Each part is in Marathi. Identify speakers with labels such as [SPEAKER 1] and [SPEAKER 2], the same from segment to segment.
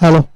[SPEAKER 1] hello.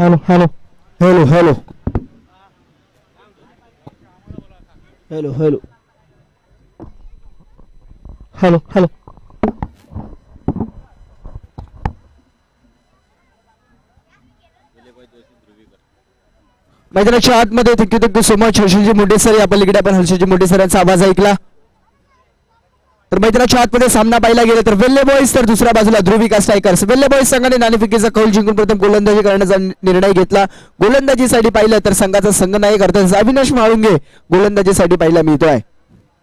[SPEAKER 1] Hello hello hello hello hello hello hello hello मैदानाच्या आतमध्ये thank you thank you so much हर्षलजी मोठे सर या पलीकडे आपण हर्षलजी मोठे सरांचा आवाज ऐकला. तर मैदानाच्या आतमध्ये सामना पाहिला गेला तर वेल्ले बॉईज तर दुसऱ्या बाजूला ध्रुविका स्ट्रायकर्स. वेल्ले बॉईज संघाने नाणेफिकेचा कौल जिंकून प्रथम गोलंदाजी करण्याचा निर्णय घेतला. गोलंदाजीसाठी पाहिलं तर संघाचा संघ नाही करतात अविनाश म्हाळुंगे गोलंदाजीसाठी पाहिला मिळतोय.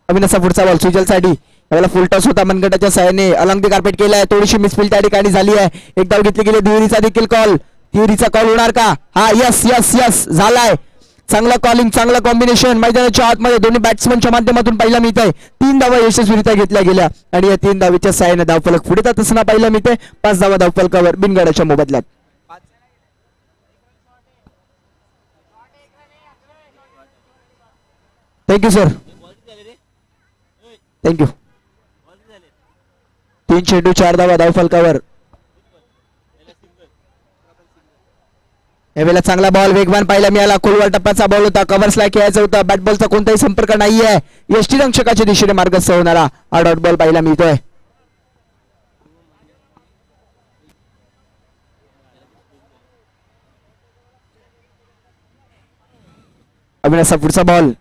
[SPEAKER 1] अविनाशचा पुढचा बॉल सुजलसाठी. याला फुल टॉस होता. मनगटाच्या सहाय्याने अलंगदी कार्पेट कार्पेट केलाय. थोडीशी मिसफिल त्या ठिकाणी झाली आहे. एक धाव घेतली गेली. दुहेरीचा देखील कॉल तिहेरीचा कॉल होणार का? हा यस यस यस झालाय. चांगला कॉलिंग चांगला कॉम्बिनेशन मैदानाच्या आतमध्ये दोन्ही बॅट्समनच्या माध्यमातून पाहिला मिळत आहे. तीन धावा यशस्वीरित्या घेतल्या गेल्या. आणि या तीन धावीच्या सहाय्याने धावफलक पुढे जात असताना पाहिला मिळते पाच धावा धावफलकावर बिनगडाच्या मोबदल्यात. थँक्यू सर थँक्यू तीन चेंडू चार धावा धावफलकावर यावेळेला चांगला बॉल वेगवान पाहायला मिळाला. खोलवर टप्प्याचा बॉल होता. कव्हर्सला खेळायचा होता. बॅट बॉलचा कोणताही संपर्क नाही आहे यष्टी रक्षकाच्या दिशेने मार्गस्थ होणारा हा डॉट बॉल पाहायला मिळतोय. अविनाशचा पुढचा बॉल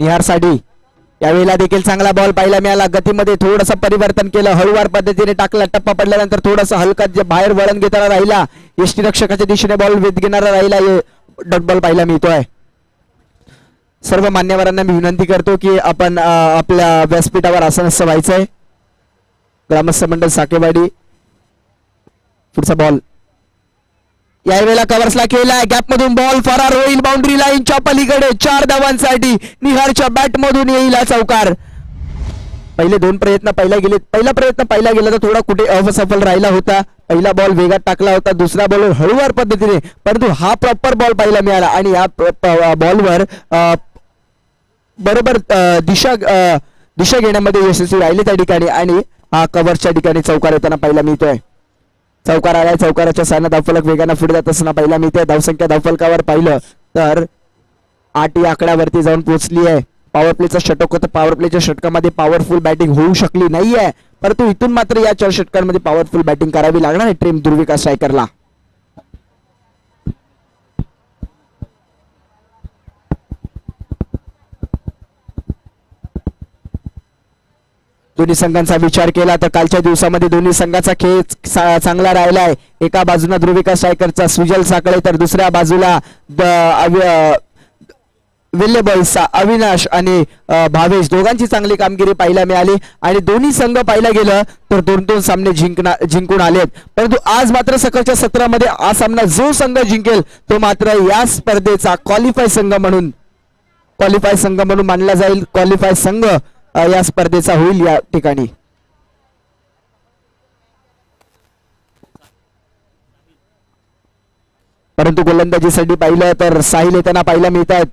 [SPEAKER 1] निहारसाठी. यावेळेला देखील चांगला बॉल पाहायला मिळाला. गतीमध्ये थोडंसं परिवर्तन केलं. हळूवार पद्धतीने टाकला. टप्पा पडल्यानंतर थोडंसं हलका जे बाहेर वळण घेताना राहिला. यष्टी रक्षकाच्या दिशेने बॉल वेध घेणारा राहिला डॉट बॉल पाहायला मिळतोय. सर्व मान्यवरांना मी विनंती करतो की आपण आपल्या व्यासपीठावर आसनस्थ व्हायचंय. ग्रामस्थ मंडळ साकेवाडी. पुढचा बॉल यावेळेला कव्हर्सला केलाय गॅप मधून बॉल फरार होईल बाउंड्री लाईनच्या पलीकडे. चार धावांसाठी निहारच्या बॅट मधून येईल हा चौकार पहिले दोन प्रयत्न पहिला गेले पहिला प्रयत्न पहिला गेला तर थोडा कुठे असफल राहिला होता. पहिला बॉल वेगात टाकला होता. दुसरा बॉल हळूवार पद्धतीने. परंतु हा प्रॉपर बॉल पाहायला मिळाला आणि या बॉलवर बरोबर दिशा दिशा घेण्यामध्ये यशस्वी राहिले त्या ठिकाणी आणि हा कव्हरच्या ठिकाणी चौकार येताना पाहायला मिळतोय. चौकार आलाय चौकाराच्या सायना धावफलक वेगानं पुढे जात असताना पहिलं मी त्या धावसंख्या धावफलकावर पाहिलं. तर आठ या आकड्यावरती जाऊन पोहोचली आहे. पॉवर प्लेचा षटक होतं. पॉवर प्लेच्या षटकामध्ये पॉवरफुल बॅटिंग होऊ शकली नाहीये. परंतु इथून मात्र या चार षटकांमध्ये पॉवरफुल बॅटिंग करावी लागणार आहे. टीम दुर्विका स्ट्रायकरला दोन्ही संघांचा विचार केला तर कालच्या दिवसामध्ये दोन्ही संघाचा खेळ चांगला चांगला राहिलाय एका बाजूला ध्रुविका स्ट्रायकरचा सुजल साकळे तर दुसऱ्या बाजूला द- अविनाश आणि भावेश दोघांची चांगली कामगिरी पाहायला मिळाली आणि दोन्ही संघ पाहिला गेलं तर दोन दोन सामने जिंकणार जिंकून आलेत. परंतु आज मात्र सकाळच्या सत्रामध्ये हा सामना जो संघ जिंकेल तो मात्र या स्पर्धेचा क्वालिफाय संघ म्हणून क्वालिफाय संघ म्हणून मानला जाईल. क्वालिफाय संघ या स्पर्धेचा होईल या ठिकाणी. परंतु गोलंदाजीसाठी पाहिलं तर साहिल येताना पाहायला मिळत आहेत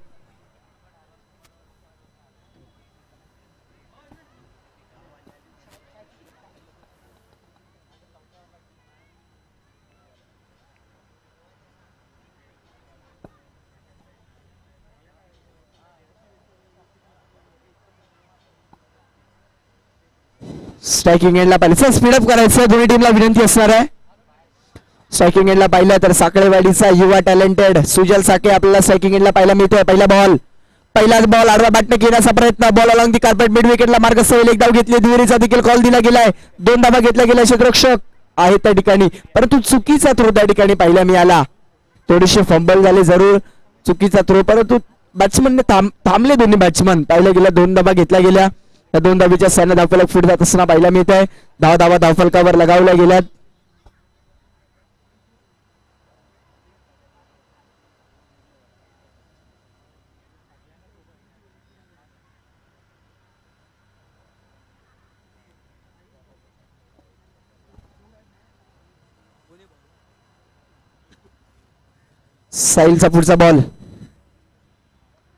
[SPEAKER 1] स्ट्रायकिंग एंडला पाहिलं. स्पीडअप करायचं. दोन्ही टीमला विनंती असणार आहे. स्ट्रायकिंग एंडला पाहिलं तर साखळेवाडीचा युवा टॅलेंटेड सुजल साके आपल्याला स्ट्रायकिंग एंडला पाहायला मिळतोय. पहिला बॉल पहिलाच बॉल आडवा बॅटने घेण्याचा प्रयत्न. Ball along the carpet mid विकेटला मार्ग सैल एक धाव घेतली दुहेरीचा देखील कॉल दिला गेलाय. दोन धावा घेतला गेला क्षेत्ररक्षक आहे त्या ठिकाणी. परंतु चुकीचा थ्रो त्या ठिकाणी पाहायला मिळाला. थोडेसे फंबल झाले जरूर. चुकीचा थ्रो परंतु बॅट्समनने थांब थांबले दोन्ही बॅट्समन पाहिलं गेला दोन धावा घेतल्या गेल्या. त्या दोन धावीच्या सैन्य धावफलक पुढे जात असताना पाहायला मिळत आहे धावा धावा धावफलकावर लगावल्या गेल्यात. साहिलचा पुढचा बॉल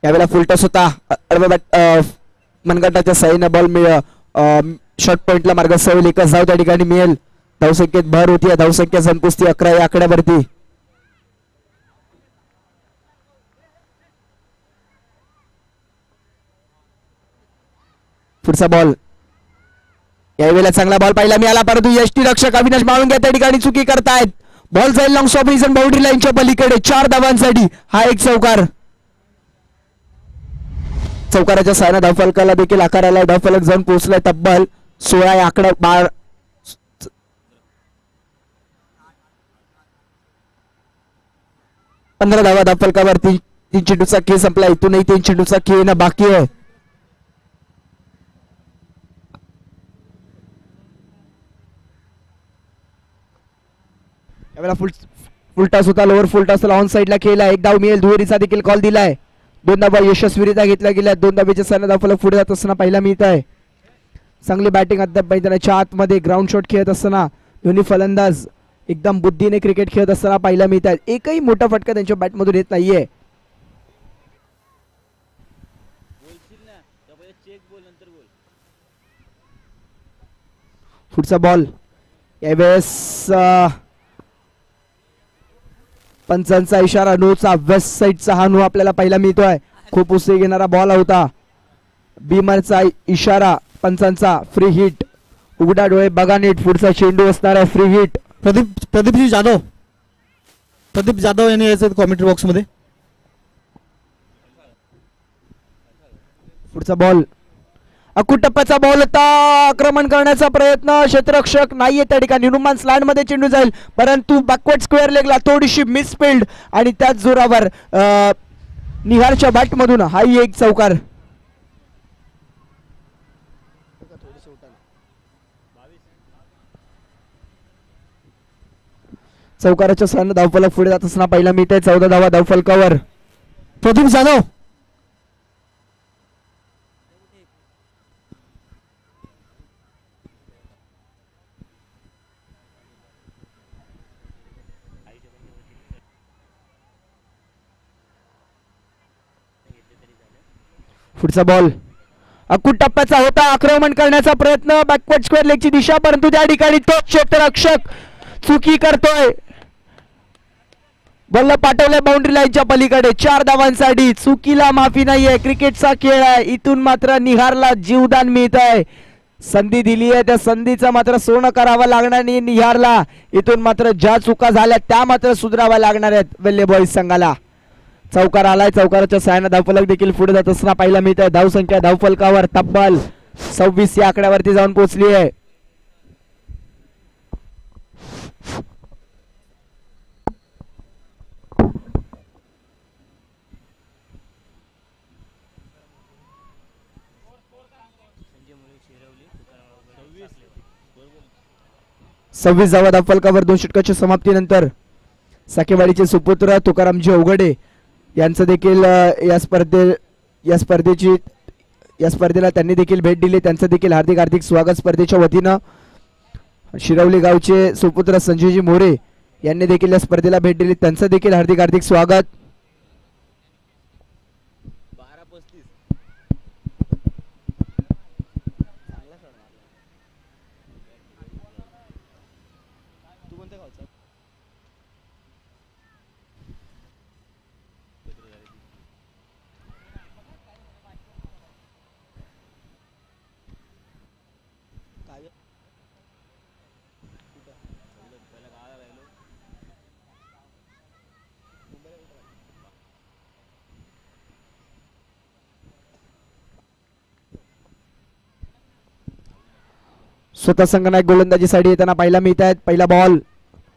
[SPEAKER 1] यावेळेला फुलटस होता मनगटाच्या साईनं बॉल मिळ शॉर्ट पॉइंटला मार्ग सवल एकच धाव त्या ठिकाणी मिळेल. धावसंख्येत भर होती धावसंख्या संपुष्टी अकरा या आकड्यावरती. पुढचा बॉल यावेळेला चांगला बॉल पाहिला मिळाला परंतु यष्टी रक्षक अविनाश माळुंगे त्या ठिकाणी चुकी करतायत. बॉल जाईल लॉंग स्टॉप रिझन बाउंड्री लाईनच्या पलीकडे चार धावांसाठी हा एक चौकार चौकाराच्या सायना धावफलकाला देखील आकार आलाय धावफलक जाऊन पोहोचलाय. तब्बल सोळा आकडा बार पंधरा धावा धावफलकावर तीन तीन चेंडूचा खेळ संपला. इथूनही तीन चेंडूचा खेळ येणं बाकी आहे. यावेळेला फुल फुलटास होता. लोअर फुलटासला ऑन साईडला खेळला. एक डाव मिळेल. दुहेरीचा देखील कॉल दिलाय. दोन धाबा यशस्वीरित्या घेतल्या गेल्या. दोन धाब्याच्या सैन्य धावफलक पुढे जात असताना पाहायला मिळत आहे चांगली बॅटिंग अद्याप मैदानाच्या आतमध्ये ग्राउंड शॉट खेळत असताना दोन्ही फलंदाज एकदम बुद्धीने क्रिकेट खेळत असताना पाहायला मिळत आहेत एकही मोठा फटका त्यांच्या बॅटमधून येत नाहीये. पुढचा बॉल यावेळेस पंचांचा इशारा नोचा वेस्ट साईडचा हा नो आपल्याला पहिला मिळतोय. खूप उसळी घेणारा बॉल होता. बीमरचा इशारा पंचांचा फ्री हिट उघडा डोळे बघा नीट पुढचा चेंडू असणार आहे फ्री हिट
[SPEAKER 2] प्रदीप प्रदीपजी जाधव. प्रदीप जाधव यांनी यायचं कॉमेंट्री बॉक्समध्ये
[SPEAKER 1] पुढचा बॉल अकुटप्प्याचा बॉल होता आक्रमण करण्याचा प्रयत्न. क्षेत्ररक्षक नाहीये त्या ठिकाणी. हनुमान स्लँडमध्ये चेंडू जाईल. परंतु बॅकवर्ड स्क्वेअर लेगला थोडीशी मिसफिल्ड आणि त्याच जोरावर निहारच्या बॅट मधून हाही एक चौकार. चौकाराच्या सहानं धावफलक पुढे जात असताना पहिला मी ते चौदा धावा धावफलकावर
[SPEAKER 2] प्रदीप जाधव.
[SPEAKER 1] पुढचा बॉल अकुट टप्प्याचा होता आक्रमण करण्याचा प्रयत्न. बॅकवर्ड स्क्वेअर लेगची दिशा परंतु त्या ठिकाणी तो क्षेत्ररक्षक चुकी करतोय. बल्ल पाठवलंय बाउंड्री लाईनच्या पलीकडे. चार धावांसाठी चुकीला माफी नाहीये. क्रिकेटचा खेळ आहे. इथून मात्र निहारला जीवदान मिळत आहे संधी दिली आहे. त्या संधीचं मात्र सोनं करावं लागणार नाही निहारला. इथून मात्र ज्या चुका झाल्या त्या मात्र सुधाराव्या लागणार आहेत. वेल्ले बॉईज संघाला. चौकार आलाय चौकाराच्या सहाय्यानं धावफलक देखील पुढे जात असताना पाहायला मिळत आहे धावसंख्या धावफलकावर तब्बल सव्वीस या आकड्यावरती जाऊन पोहोचली आहे. सव्वीस धावा धावफलकावर दोन षटकाच्या समाप्तीनंतर साकेवाडीचे सुपुत्र तुकारामजी अवघडे यांचं देखील या स्पर्धे या स्पर्धेची या स्पर्धेला त्यांनी देखील भेट दिली. त्यांचं देखील हार्दिक हार्दिक स्वागत स्पर्धेच्या वतीनं. शिरवली गावचे सुपुत्र संजयजी मोरे यांनी देखील या स्पर्धेला भेट दिली. त्यांचं देखील हार्दिक हार्दिक स्वागत. स्वतः संगणक गोलंदाजीसाठी येताना पाहायला मिळत आहेत पहिला बॉल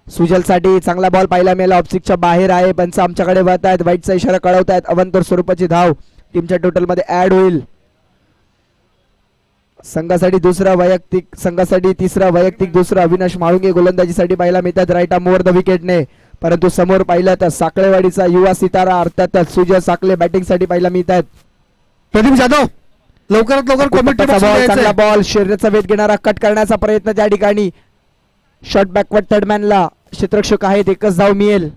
[SPEAKER 1] सुजलसाठी चांगला बॉल पाहायला मिळाला. ऑप्सिकच्या बाहेर आहे. पंच आमच्याकडे वळत आहेत वाईटचा इशारा कळवत आहेत अवंतर स्वरूपाची धाव. टीमच्या टोटलमध्ये ऍड होईल. संघासाठी दुसरा वैयक्तिक संघासाठी तिसरा वैयक्तिक दुसरा अविनाश माळुंगे गोलंदाजीसाठी पाहायला मिळतात. राईट मोर द विकेटने परंतु समोर पाहिलं तर साखळेवाडीचा युवा सितारा अर्थातच सुजय साखळे बॅटिंगसाठी पाहायला मिळतात
[SPEAKER 2] प्रदीप जाधव! लवकरात लवकर कॉमेंट्री
[SPEAKER 1] चांगला बॉल शरीराचा वेध घेणारा कट करण्याचा प्रयत्न त्या ठिकाणी. शॉर्ट बॅकवर्ड थर्डमॅनला क्षेत्ररक्षक आहेत एकच धाव मिळेल.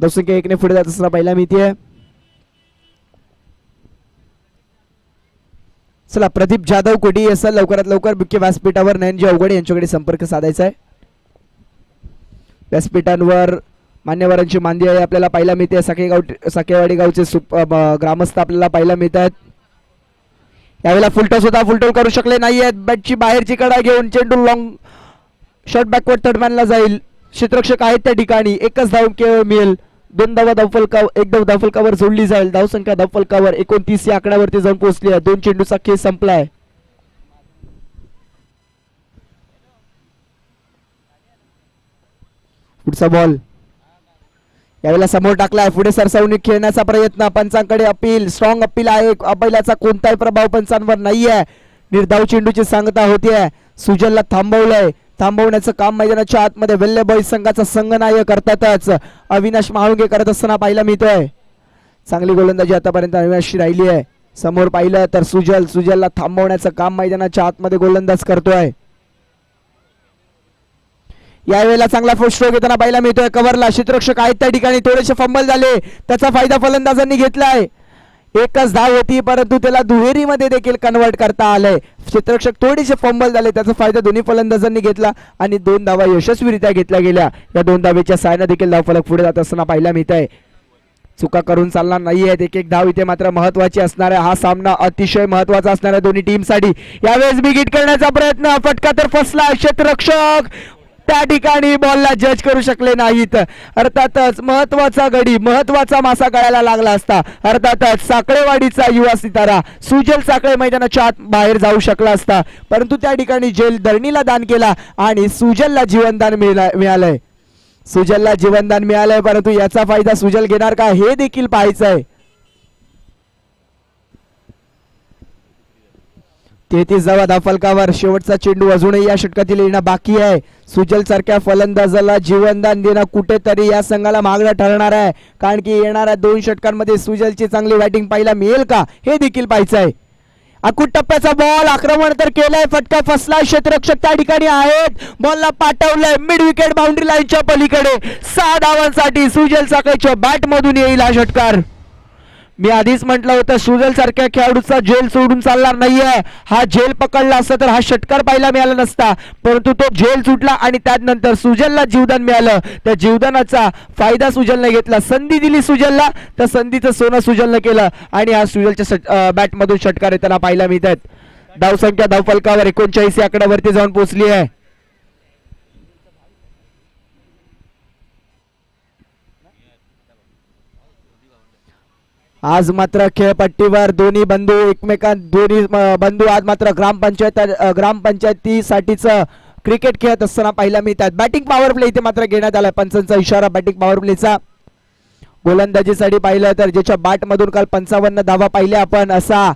[SPEAKER 1] धावसंख्या एकने पुढे जात असताना पहिला मिळतीये चला प्रदीप जाधव कोटी असेल लवकरात लवकर मुख्य व्यासपीठावर नयनजी अवघडे यांच्याकडे संपर्क साधायचा आहे. व्यासपीठांवर मान्यवरांची मांदी आहे आपल्याला पाहायला मिळते साकेगाव साकेवाडी गावचे ग्रामस्थ आपल्याला पाहायला मिळतात यावेळेला फुलटॉस होता. फुलटॉल करू शकले नाही आहेत बॅटची बाहेरची कडा घेऊन चेंडू लॉंग शॉर्ट बॅकवर्ड थर्डमॅनला जाईल. क्षेत्रक्षक आहेत त्या ठिकाणी. एकच धाव केवळ मिळेल. दोन धावा धावफलका एक धाव धावफलकावर जोडली जाईल. धावसंख्या धावफलकावर एकोणतीस या आकड्यावरती जाऊन पोहोचली आहे. दोन चेंडूचा खेळ संपलाय. पुढचा बॉल यावेळेला समोर टाकलाय. पुढे सरसावून खेळण्याचा प्रयत्न. पंचांकडे अपील. स्ट्रॉंग अपील आहे. अपीलाचा कोणताही प्रभाव पंचांवर नाहीये. निर्धाव चेंडूची सांगता होतीये. सुजलला थांबवलंय. थांबवण्याचं काम मैदानाच्या आतमध्ये वेल्ले बॉईज संघाचा संघनायक करतातच. अविनाश महाळुंगे करत असताना पाहायला मिळतोय. चांगली गोलंदाजी आतापर्यंत अविनाशची राहिली आहे समोर पाहिलं तर सुजल. सुजलला थांबवण्याचं काम मैदानाच्या आतमध्ये गोलंदाज करतोय. यावेळेला चांगला फर्स्ट स्ट्रोक येताना पाहायला मिळतोय. कव्हरला क्षेत्ररक्षक आहेत त्या ठिकाणी. थोडेसे फंबल झाले. त्याचा फायदा फलंदाजांनी घेतलाय. एकच धाव होती परंतु त्याला दुहेरीमध्ये देखील कन्वर्ट करता आलंय. क्षेत्ररक्षक थोडेसे फंबल झाले त्याचा फायदा दोन्ही फलंदाजांनी घेतला आणि दोन धावा यशस्वीरित्या घेतल्या गेल्या. या दोन धावेच्या साहाय्याने देखील धावफलक पुढे जात असताना पाहायला मिळत आहे चुका करून चालणार नाहीये एक एक धाव इथे मात्र महत्वाची असणार आहे. हा सामना अतिशय महत्त्वाचा असणार आहे दोन्ही टीमसाठी यावेळेस बिगिट करण्याचा प्रयत्न. फटका तर फसला. क्षेत्ररक्षक त्या ठिकाणी बॉलला जज करू शकले नाहीत. अर्थातच महत्त्वाचा गडी महत्त्वाचा मासा गळायला लागला असता. अर्थातच साखळेवाडीचा युवा सितारा सुजल साखळे मैदानाच्या आत बाहेर जाऊ शकला असता. परंतु त्या ठिकाणी जेल धरणीला दान केला आणि सुजलला जीवनदान मिळालं मिळालंय. सुजलला जीवनदान मिळालंय परंतु याचा फायदा सुजल घेणार का हे देखील पाहायचं आहे तेहतीस जावा दाफलकावर शेवटचा चेंडू अजूनही या षटकातील येणं बाकी आहे. सुजल सारख्या फलंदाजाला जीवनदान देणं कुठेतरी या संघाला मागणं ठरणार आहे. कारण की येणाऱ्या दोन षटकांमध्ये सुजलची चांगली बॅटिंग पाहायला मिळेल का? हे देखील पाहायचं आहे. अकुट टप्प्याचा बॉल आक्रमण तर केलंय. फटका फसलाय. क्षेत्ररक्षक त्या ठिकाणी आहेत. बॉलला पाठवलंय. मिड विकेट बाउंड्री लाईनच्या पलीकडे. सहा धावांसाठी सुजल साखळीच्या बॅट मधून येईल हा षटकार. मी आधीच म्हटलं होतं सुजल सारख्या खेळाडूचा जेल सोडून चालणार नाहीये. हा जेल पकडला असता तर हा षटकार पाहायला मिळाला नसता. परंतु तो जेल सुटला आणि त्यानंतर सुजलला जीवदान मिळालं. त्या जीवदानाचा फायदा सुजलने घेतला. संधी दिली सुजलला. तर संधीचं सोनं सुजलनं केलं. आणि हा सुजलच्या बॅटमधून षटकार येताना पाहायला मिळतात धावसंख्या धावफलकावर एकोणचाळीस या आकड्यावरती जाऊन पोहोचली आहे. आज मात्र खेळपट्टीवर दोन्ही बंधू एकमेकां दोन्ही बंधू आज मात्र ग्रामपंचायत ग्रामपंचायतीसाठीच क्रिकेट खेळत असताना पाहायला मिळतात बॅटिंग पॉवर प्ले इथे मात्र घेण्यात आला पंचांचा इशारा बॅटिंग पॉवर प्लेचा गोलंदाजीसाठी पाहिलं तर ज्याच्या बॅट मधून काल पंचावन्न धावा पाहिल्या आपण असा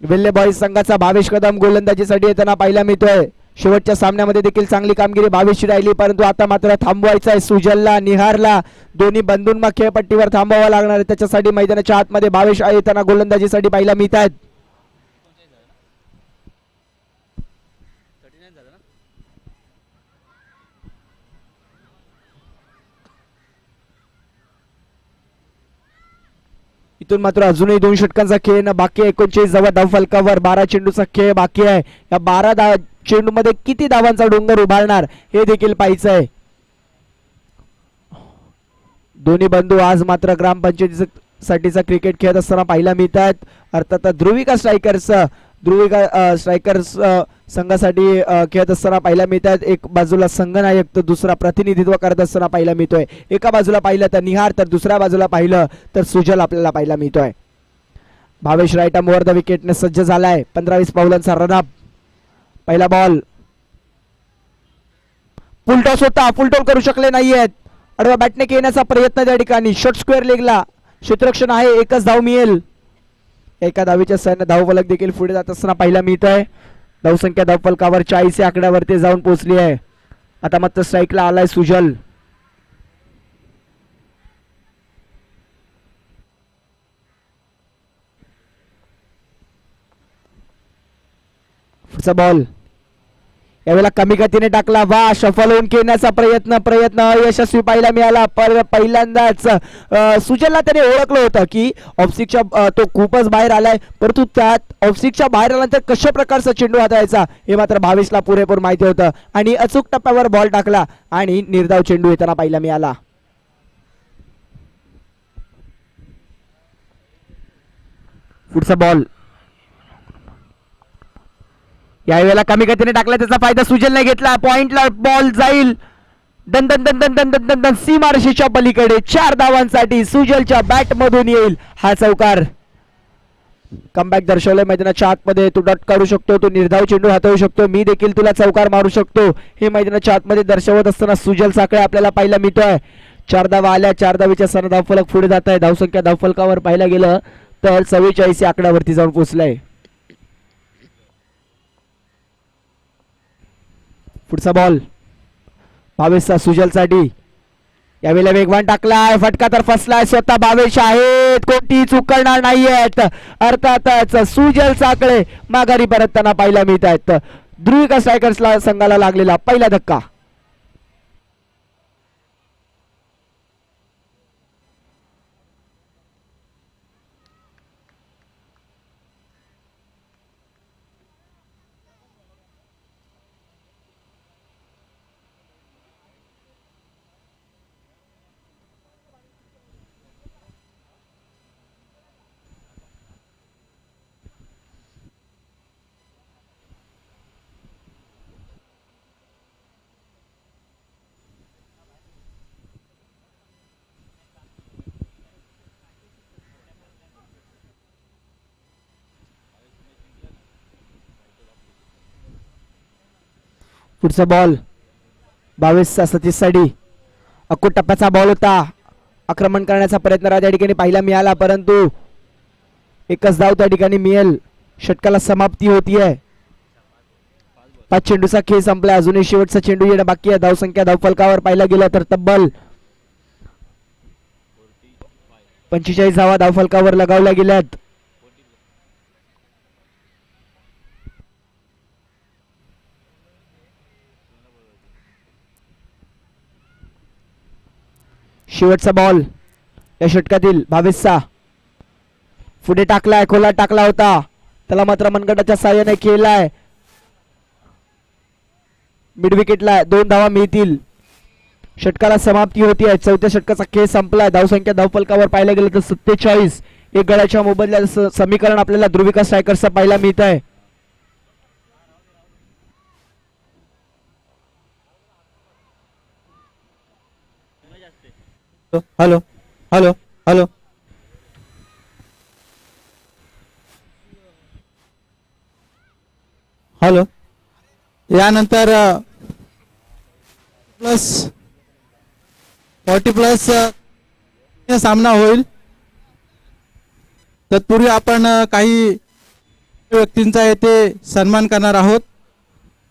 [SPEAKER 1] विल्ले बॉईज संघाचा भावेश कदम गोलंदाजीसाठी येताना पाहायला मिळतोय. शेवटच्या सामन्यामध्ये देखील चांगली कामगिरी बावीसची राहिली परंतु आता मात्र थांबवायचं आहे सुजलला निहारला. दोन्ही बंधूंना खेळपट्टीवर थांबवावं लागणार आहे. त्याच्यासाठी मैदानाच्या आतमध्ये बावीस येताना गोलंदाजीसाठी पाहायला मिळत आहेत इथून मात्र अजूनही दोन षटकांचा खेळ बाकी एकोणचाळीस जवळ धाव फलकावर बारा चेंडूचा खेळ बाकी आहे. या बारा धा चेंडू मध्ये किती धावांचा डोंगर उभारणार हे देखील पाहायचं आहे दोन्ही बंधू आज मात्र ग्रामपंचायती साठीचा क्रिकेट खेळत असताना पाहायला मिळतात. अर्थात ध्रुविका स्ट्रायकर्स ध्रुविका स्ट्रायकर्स संघासाठी खेळत असताना पाहायला मिळतात. एक बाजूला संघनायक तर दुसरा प्रतिनिधित्व करत असताना पाहायला मिळतोय. एका बाजूला पाहिलं तर निहार तर दुसऱ्या बाजूला पाहिलं तर सुजल आपल्याला पाहायला मिळतोय. भावेश रायटा मोर द विकेटने सज्ज झालाय. पंधरा वीस पावलांचा रनअप पहिला बॉल फुलटॉस होता. फुलटॉल करू शकले नाहीयेत. आडव्या बॅटने येण्याचा प्रयत्न त्या ठिकाणी. शॉर्ट स्क्वेअर लेगला क्षेत्ररक्षण आहे. एकच धाव मिळेल. एका धावीच्या सहाय्याने धावफलक देखील पुढे जात असताना पाहायला मिळत आहे. धावसंख्या धावफलकावर चाळीस या आकड्यावरती जाऊन पोहोचली आहे. आता मात्र स्ट्राईकला आलाय सुजल. बॉल यावेळेला कमी गतीने टाकला वा सफल होऊन खेळण्याचा प्रयत्न प्रयत्न यशस्वी पाहायला मिळाला. पर पहिल्यांदाच अं, सुजलला त्याने ओळखलं होतं की ऑफसिकच्या तो खूपच बाहेर आलाय. परंतु त्यात ऑफसिकच्या बाहेर आल्यानंतर कशा प्रकारचा चेंडू हाताळायचा हे मात्र भावेशला पुरेपूर माहिती होतं. आणि अचूक टप्प्यावर बॉल टाकला आणि निर्धाव चेंडू येताना पाहायला मिळाला. पुढचा बॉल यावेळेला कमी गतीने टाकला त्याचा फायदा सुजलने घेतला. पॉइंटला बॉल जाईल. दन दन दन दन दन दन दन दन सीमारशीच्या पलीकडे चार धावांसाठी सुजलच्या बॅट मधून येईल. हा चौकार. कमबॅक दर्शवलंय मैदानाच्या आतमध्ये. तू डट काढू शकतो तू निर्धाव चेंडू हाताळू शकतो. मी देखील तुला चौकार मारू शकतो. हे मैदानाच्या आतमध्ये दर्शवत असताना सुजल साखळे आपल्याला पाहायला मिळतोय. चार धावा आल्या चार धावीच्या सण धावफलक पुढे जात आहे. धावसंख्या धावफलकावर पाहायला गेलं तर चव्वेचाळीस या आकड्यावरती जाऊन पोहोचलाय. पुढचा बॉल भावेशचा सुजलसाठी यावेळेला वेगवान टाकलाय. फटका तर फसलाय. स्वतः भावेश आहेत. कोणतीही चूक करणार नाहीयेत. अर्थातच सुजल साकळे माघारी परतताना पाहायला मिळत आहेत ध्रुविका स्ट्रायकर्सला संघाला लागलेला पहिला धक्का. पुढचा बॉल बावीस सतीशसाठी. अक्कू टप्प्याचा बॉल होता. आक्रमण करण्याचा प्रयत्न त्या ठिकाणी पाहायला मिळाला परंतु एकच धाव त्या ठिकाणी मिळेल. षटकाला समाप्ती होती आहे पाच चेंडूचा खेळ संपला अजूनही शेवटचा चेंडू येणं बाकी आहे. धावसंख्या धावफलकावर पाहिला गेलं तर तब्बल पंचेचाळीस धावा धावफलकावर लगावल्या गेल्यात. शेवटचा बॉल या षटकातील भावेसचा पुढे टाकलाय खोला टाकला होता. त्याला मात्र मनगटाच्या साह्याने केलाय मिड विकेटला दोन धावा मिळतील. षटकाला समाप्ती होती आहे चौथ्या षटकाचा खेळ संपलाय. धावसंख्या धावफलकावर पाहिलं गेलं तर सत्तेचाळीस. एक गळ्याच्या मोबदल्याचं स- समीकरण आपल्याला ध्रुविका स्ट्रायकर्सचं पाहायला मिळत आहे
[SPEAKER 2] हॅलो हॅलो हॅलो. हॅलो. यानंतर प्लस फॉर्टी प्लस सामना होईल. तत्पूर्वी आपण काही व्यक्तींचा येथे सन्मान करणार आहोत.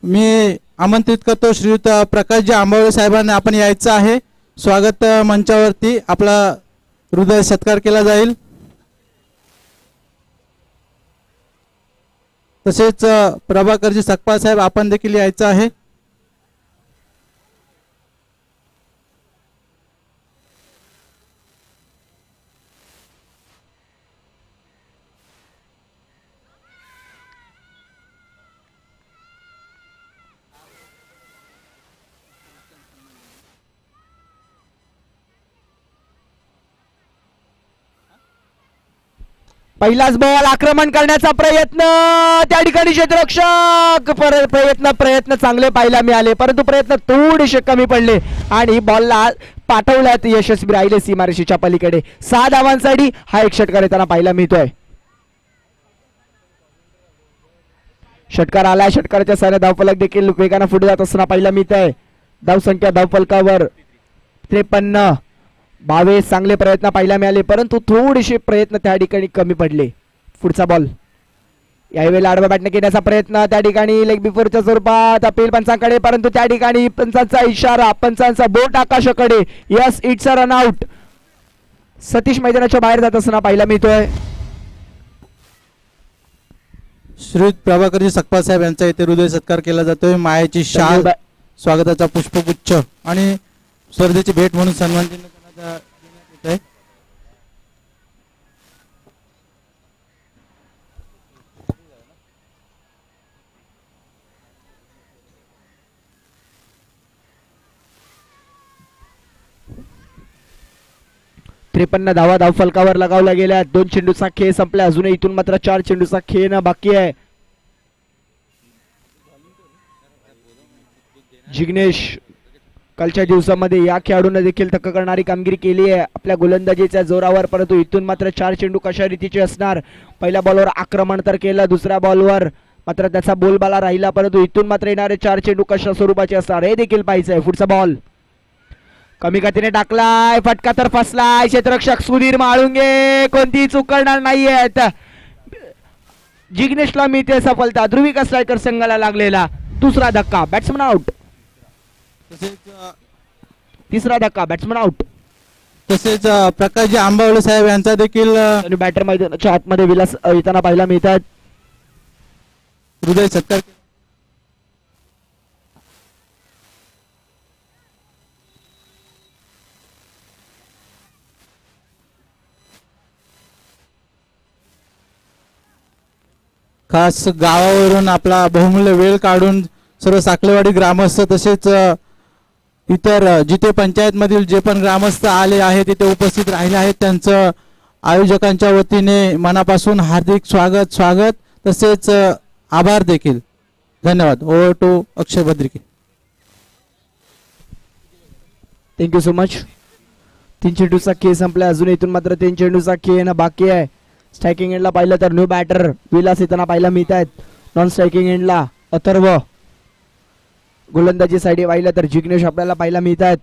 [SPEAKER 2] मी आमंत्रित करतो श्रीयुत प्रकाशजी आंबवळे साहेबांना. आपण यायचं आहे. स्वागत मंचावरती आपला हृदय सत्कार केला जाईल. तसेच प्रभाकरजी सकपाळ साहेब आपण देखील यायचं आहे.
[SPEAKER 1] पहिलाच बॉल आक्रमण करण्याचा प्रयत्न. त्या ठिकाणी क्षेत्ररक्षक. प्रयत्न प्रयत्न चांगले पाहायला मिळाले. परंतु प्रयत्न थोडेसे कमी पडले. आणि बॉलला पाठवल्यात यशस्वी राहिले सीमारेषेच्या पलीकडे. सहा धावांसाठी हा एक षटकार येताना पाहायला मिळतोय. षटकार आला षटकाराच्या साऱ्या धावफलक देखील वेगानं पुढे जात असताना पाहायला मिळत आहे धावसंख्या धावफलकावर त्रेपन्न. बावीस चांगले प्रयत्न पाहायला मिळाले परंतु थोडेसे प्रयत्न त्या ठिकाणी कमी पडले. पुढचा बॉल यावेळेला आडवा बॅटने घेण्याचा प्रयत्न त्या ठिकाणी लेग बिफोरच्या स्वरूपात अपील पंचांकडे परंतु त्या ठिकाणी पंचांचा इशारा पंचांचा बोट आकाशाकडे. Yes it's a run out Satish मैदानाच्या बाहेर जात असताना पाहायला मिळतोय.
[SPEAKER 2] श्रीयुत प्रभाकरजी सकपाल साहेब यांचा इथे हृदय सत्कार केला जातोय. मायाची शाल. स्वागताचा पुष्पगुच्छ आणि स्पर्धेची भेट म्हणून सन्मान चिन्ह त्यांना देण्यात येत आहे
[SPEAKER 1] त्रेपन्न धावा धाव फलकावर लगावल्या गेल्या. दोन चेंडूचा खेळ संपला अजूनही इथून मात्र चार चेंडूचा खेळ ना बाकी आहे. जिग्नेश कालच्या दिवसामध्ये या खेळाडूनं देखील थक्क करणारी कामगिरी केली आहे. आपल्या गोलंदाजीच्या जोरावर परंतु इथून मात्र चार चेंडू कशा रीतीचे असणार? पहिल्या बॉलवर आक्रमण तर केलं दुसऱ्या बॉलवर मात्र त्याचा बोलबाला राहिला परंतु इथून मात्र येणारे चार चेंडू कशा स्वरूपाचे असणार हे देखील पाहिजे पुढचा बॉल कमी गतीने टाकलाय फटका तर फसलाय क्षेत्ररक्षक सुधीर माळुंगे कोणतीही चूक करणार नाहीयेत. जिग्नेशला मिळते सफलता ध्रुवी स्ट्रायकर संघाला लागलेला दुसरा धक्का. बॅट्समन आउट
[SPEAKER 2] तसेच
[SPEAKER 1] तिसरा धक्का बॅट्समन आउट
[SPEAKER 2] तसेच प्रकाशजी आंबावळे साहेब यांचा देखील
[SPEAKER 1] आणि बॅटर मैदानाच्या आतमध्ये विलास अ, येताना पाहायला मिळतात.
[SPEAKER 2] हृदय सत्कार खास गावावरून आपला बहुमूल्य वेळ काढून सर्व साखलेवाडी ग्रामस्थ तसेच अ, इतर जिथे पंचायतमधील जे पण ग्रामस्थ आले आहेत तिथे उपस्थित राहिले आहेत त्यांचं आयोजकांच्या वतीने मनापासून हार्दिक स्वागत स्वागत. तसेच आभार देखील. धन्यवाद. Over to Akshay Bhadrike
[SPEAKER 1] thank you so much तीन चेंडूचा खेळ संपला अजून इथून मात्र तीन चेंडूचा खेळ येणं बाकी आहे. स्ट्रायकिंग एंडला पाहिलं तर न्यू बॅटर विलास येताना पाहायला मिळत आहेत नॉन स्ट्रायकिंग एंडला अथर्व. गोलंदाजी साईड पाहिलं तर जिग्नेश आपल्याला पाहायला मिळत आहेत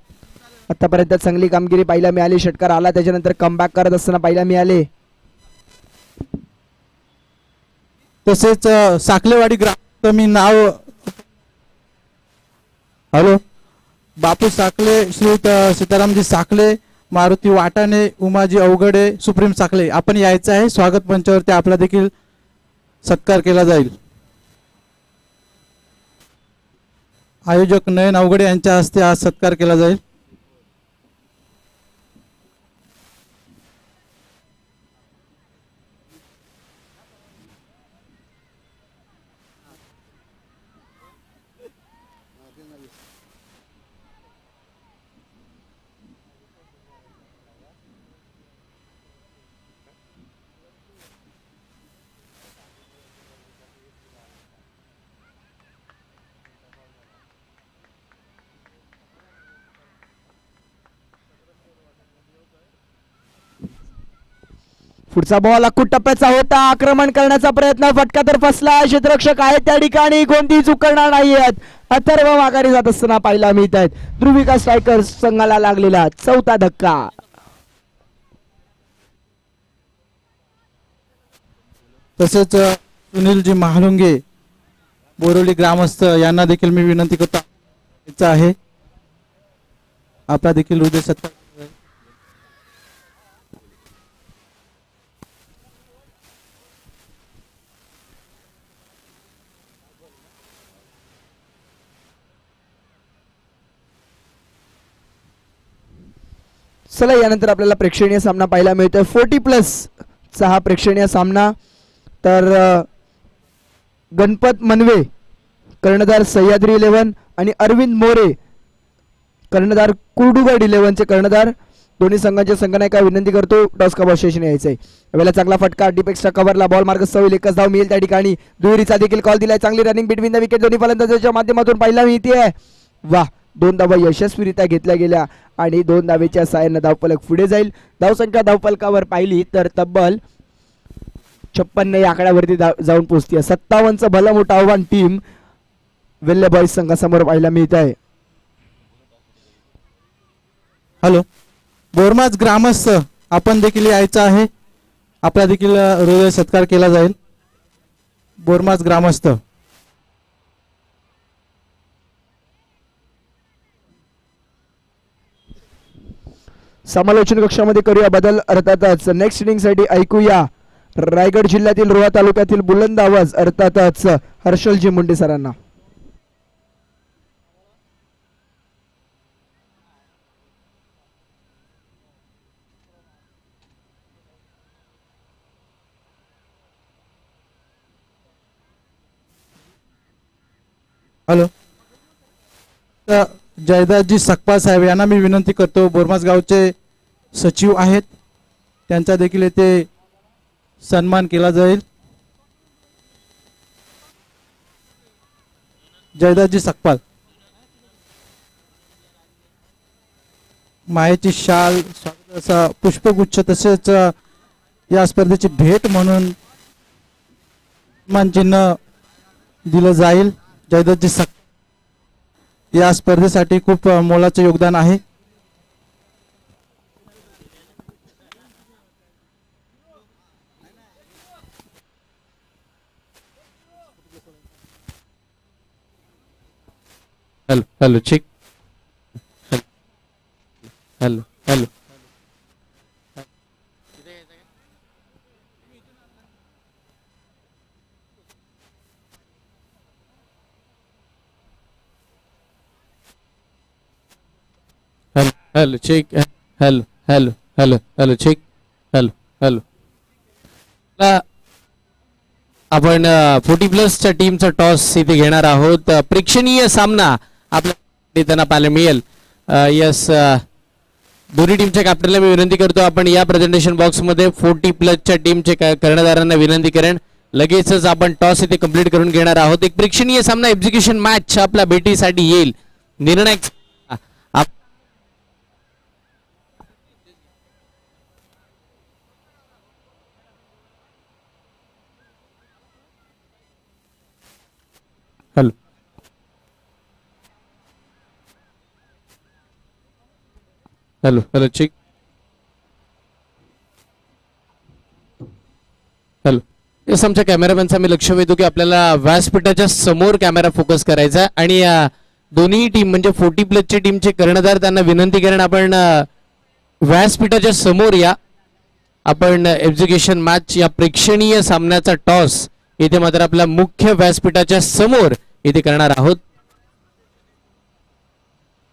[SPEAKER 1] आतापर्यंत चांगली कामगिरी पाहायला मिळाली. षटकार आला त्याच्यानंतर कमबॅक करत असताना पाहायला मिळाले.
[SPEAKER 2] तसेच साखलेवाडी ग्राम मी नाव हॅलो? बापू साखले श्री सीतारामजी साखले मारुती वाटाणे उमाजी अवघडे सुप्रीम साखले. आपण यायचं आहे. स्वागत मंचावरती आपला देखील सत्कार केला जाईल. आयोजक नयन अवघडे यांच्या हस्ते आज सत्कार केला जाईल.
[SPEAKER 1] पुढचा बॉल अकुट टप्प्याचा होता. आक्रमण करण्याचा प्रयत्न. फटका तर फसला. क्षेत्ररक्षक आहेत त्या ठिकाणी. कोणतीही चूक करणार नाहीयेत अथर्व माघारी जात असताना पाहायला मिळत आहेत. ध्रुविका स्ट्रायकर संघाला लागलेला चौथा धक्का.
[SPEAKER 2] तसेच सुनीलजी महालुंगे बोरवली ग्रामस्थ यांना देखील मी विनंती करतो. आहे. आपला देखील हृदय सत्ता
[SPEAKER 1] चला यानंतर आपल्याला प्रेक्षणीय सामना पाहायला मिळतोय. फोर्टी प्लस चा हा प्रेक्षणीय सामना. तर गणपत मनवे कर्णधार सह्याद्री इलेव्हन आणि अरविंद मोरे कर्णधार कुर्डुगड इलेव्हनचे कर्णधार. दोन्ही संघांच्या संघनायका विनंती करतो टॉस कबर स्टेशन यायचंय. यावेळेला चांगला फटका डिपेक्सच्या कवरला कव्हरला बॉल मार्ग सवल एकच धाव मिळेल त्या ठिकाणी. दुहेरीचा देखील कॉल दिलाय चांगली रनिंग बिटवीन द विकेट दोन्ही फलंदाजाच्या माध्यमातून पाहायला मिळते वा दोन धावा यशस्वीरित्या घेतल्या गेल्या आणि दोन धावेच्या सहाय्यानं धावफलक पुढे जाईल. धावसंख्या धावफलकावर पाहिली तर तब्बल छप्पन्न या आकड्यावरती धाव- जाऊन पोहोचते सत्तावन्नचं भलं मोठं आव्हान टीम वेल्ले बॉईज संघासमोर पाहायला मिळत आहे.
[SPEAKER 2] हॅलो बोरमाज ग्रामस्थ आपण देखील यायचं आहे. आपला देखील हृदय सत्कार केला जाईल. बोरमाज ग्रामस्थ.
[SPEAKER 1] समालोचन कक्षामध्ये करूया बदल. अर्थातच नेक्स्ट इनिंगसाठी ऐकूया. रायगड जिल्ह्यातील रोहा तालुक्यातील बुलंद आवाज अर्थातच हर्षलजी मुंडे सरांना.
[SPEAKER 2] हॅलो. जयदासजी सकपाल साहेब यांना मी विनंती करतो. बोरमास गावचे सचिव आहेत. त्यांचा देखील येथे सन्मान केला जाईल. जयदासजी सकपाल. मायेची शाल असा पुष्पगुच्छ तसेच या स्पर्धेची भेट म्हणून सन्मान चिन्ह दिलं जाईल. जयदत्तजी सक या स्पर्धेसाठी खूप मोलाचं योगदान आहे.
[SPEAKER 3] Hello hello check. Hello hello. Hello hello check hello hello hello hello check hello hello आपण फोर्टी प्लसच्या टीमचा टॉस इथे घेणार आहोत. प्रेक्षणीय सामना आपल्या त्यांना पाहायला मिळेल. यस दोन्ही टीमच्या कॅप्टनला मी विनंती करतो आपण या प्रेझेंटेशन बॉक्समध्ये फोर्टी प्लसच्या टीमचे कर्णधारांना विनंती करेन. लगेचच आपण टॉस इथे कंप्लीट करून घेणार आहोत. एक प्रेक्षणीय सामना एक्झिक्युशन मॅच आपल्या भेटीसाठी येईल. निर्णय आ- आप- hello hello hello check hello. Yes आमच्या कॅमेरामॅनचा मी लक्ष वेधतो की आपल्याला व्यासपीठाच्या समोर कॅमेरा फोकस करायचा आहे आणि दोन्ही टीम म्हणजे फोर्टी प्लसची टीमचे कर्णधार त्यांना विनंती करण आपण व्यासपीठाच्या समोर या. आपण एज्युकेशन मॅच या प्रेक्षणीय सामन्याचा टॉस इथे मात्र आपल्या मुख्य व्यासपीठाच्या समोर इथे करणार आहोत.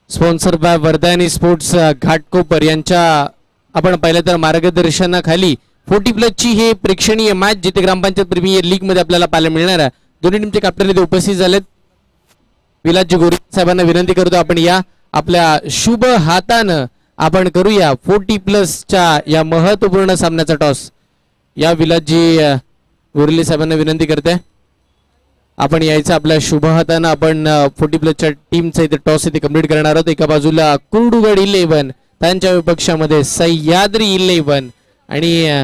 [SPEAKER 3] Sponsor by Vardhani sports Ghatkopar यांच्या आपण पाहिलं तर मार्गदर्शनाखाली फोर्टी प्लसची हे प्रेक्षणीय मॅच जिथे ग्रामपंचायत प्रीमियर लीगमध्ये आपल्याला पाहायला मिळणार आहे. दोन्ही टीमचे कॅप्टन इथे उपस्थित झालेत. विलासजी गोरे साहेबांना विनंती करतो आपण या आपल्या शुभ हातानं आपण करूया फोर्टी प्लसच्या या महत्त्वपूर्ण सामन्याचा टॉस या विलाजी गोरले साहेबांना विनंती करते. आपण यायचं आपल्या शुभ हातानं आपण फोर्टी प्लसच्या टीमचं इथे टॉस इथे कंप्लीट करणार आहोत. एका बाजूला कुर्डुगड इलेव्हन त्यांच्या विपक्षामध्ये सह्याद्री इलेव्हन आणि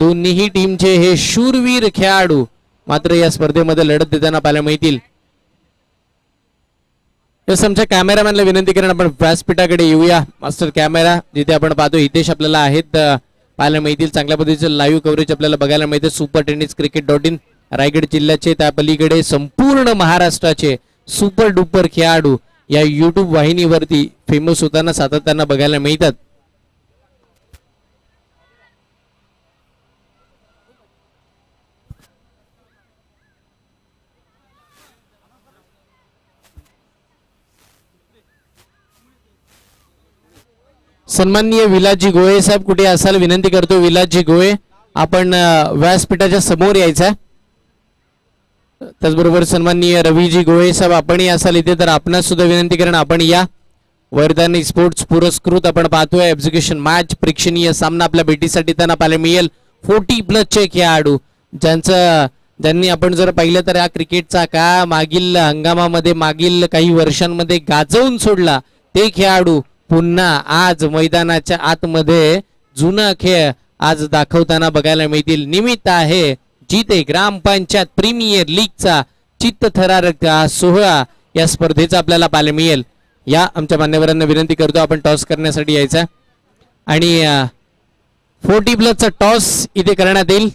[SPEAKER 3] दोन्हीही टीमचे हे शूरवीर खेळाडू मात्र या स्पर्धेमध्ये लढत देताना पाहायला मिळतील. यस आमच्या कॅमेरामॅनला विनंती करेन आपण व्यासपीठाकडे येऊया. मास्टर कॅमेरा जिथे आपण पाहतो हितेश आपल्याला आहेत पाहायला मिळतील. चांगल्या पद्धतीचं लाईव्ह कव्हरेज आपल्याला बघायला मिळते. Super tennis cricket dot in Raigad जिल्ह्याचे त्या पलीकडे संपूर्ण महाराष्ट्राचे सुपर डुपर खेळाडू या युट्यूब वाहिनीवरती फेमस होताना सातत्यानं बघायला मिळतात सन्माननीय विलासजी गोळे साहेब कुठे असाल विनंती करतो विलासजी गोळे आपण व्यासपीठाच्या समोर यायचा आहे. त्याचबरोबर सन्माननीय रवीजी गोळे साहेब आपणही असाल इथे तर आपणास सुद्धा विनंती करण आपण या वरदानी स्पोर्ट्स पुरस्कृत आपण पाहतोय. एक्झिक्युशन मॅच प्रेक्षणीय सामना आपल्या भेटीसाठी त्यांना पाहायला मिळेल. फोर्टी प्लसचे खेळाडू ज्यांचं ज्यांनी आपण जर पाहिलं तर या क्रिकेटचा का मागील हंगामामध्ये मागील काही वर्षांमध्ये गाजवून सोडला. ते खेळाडू पुन्हा आज मैदानाच्या आतमध्ये जुना खेळ आज दाखवताना बघायला मिळतील. निमित्त आहे जिथे ग्रामपंचायत प्रीमियर लीगचा चित्तथरारक हा सोहळा या स्पर्धेचा आपल्याला पाहायला मिळेल. या आमच्या मान्यवरांना विनंती करतो आपण टॉस करण्यासाठी यायचा. आणि फोर्टी प्लसचा टॉस इथे करण्यात येईल.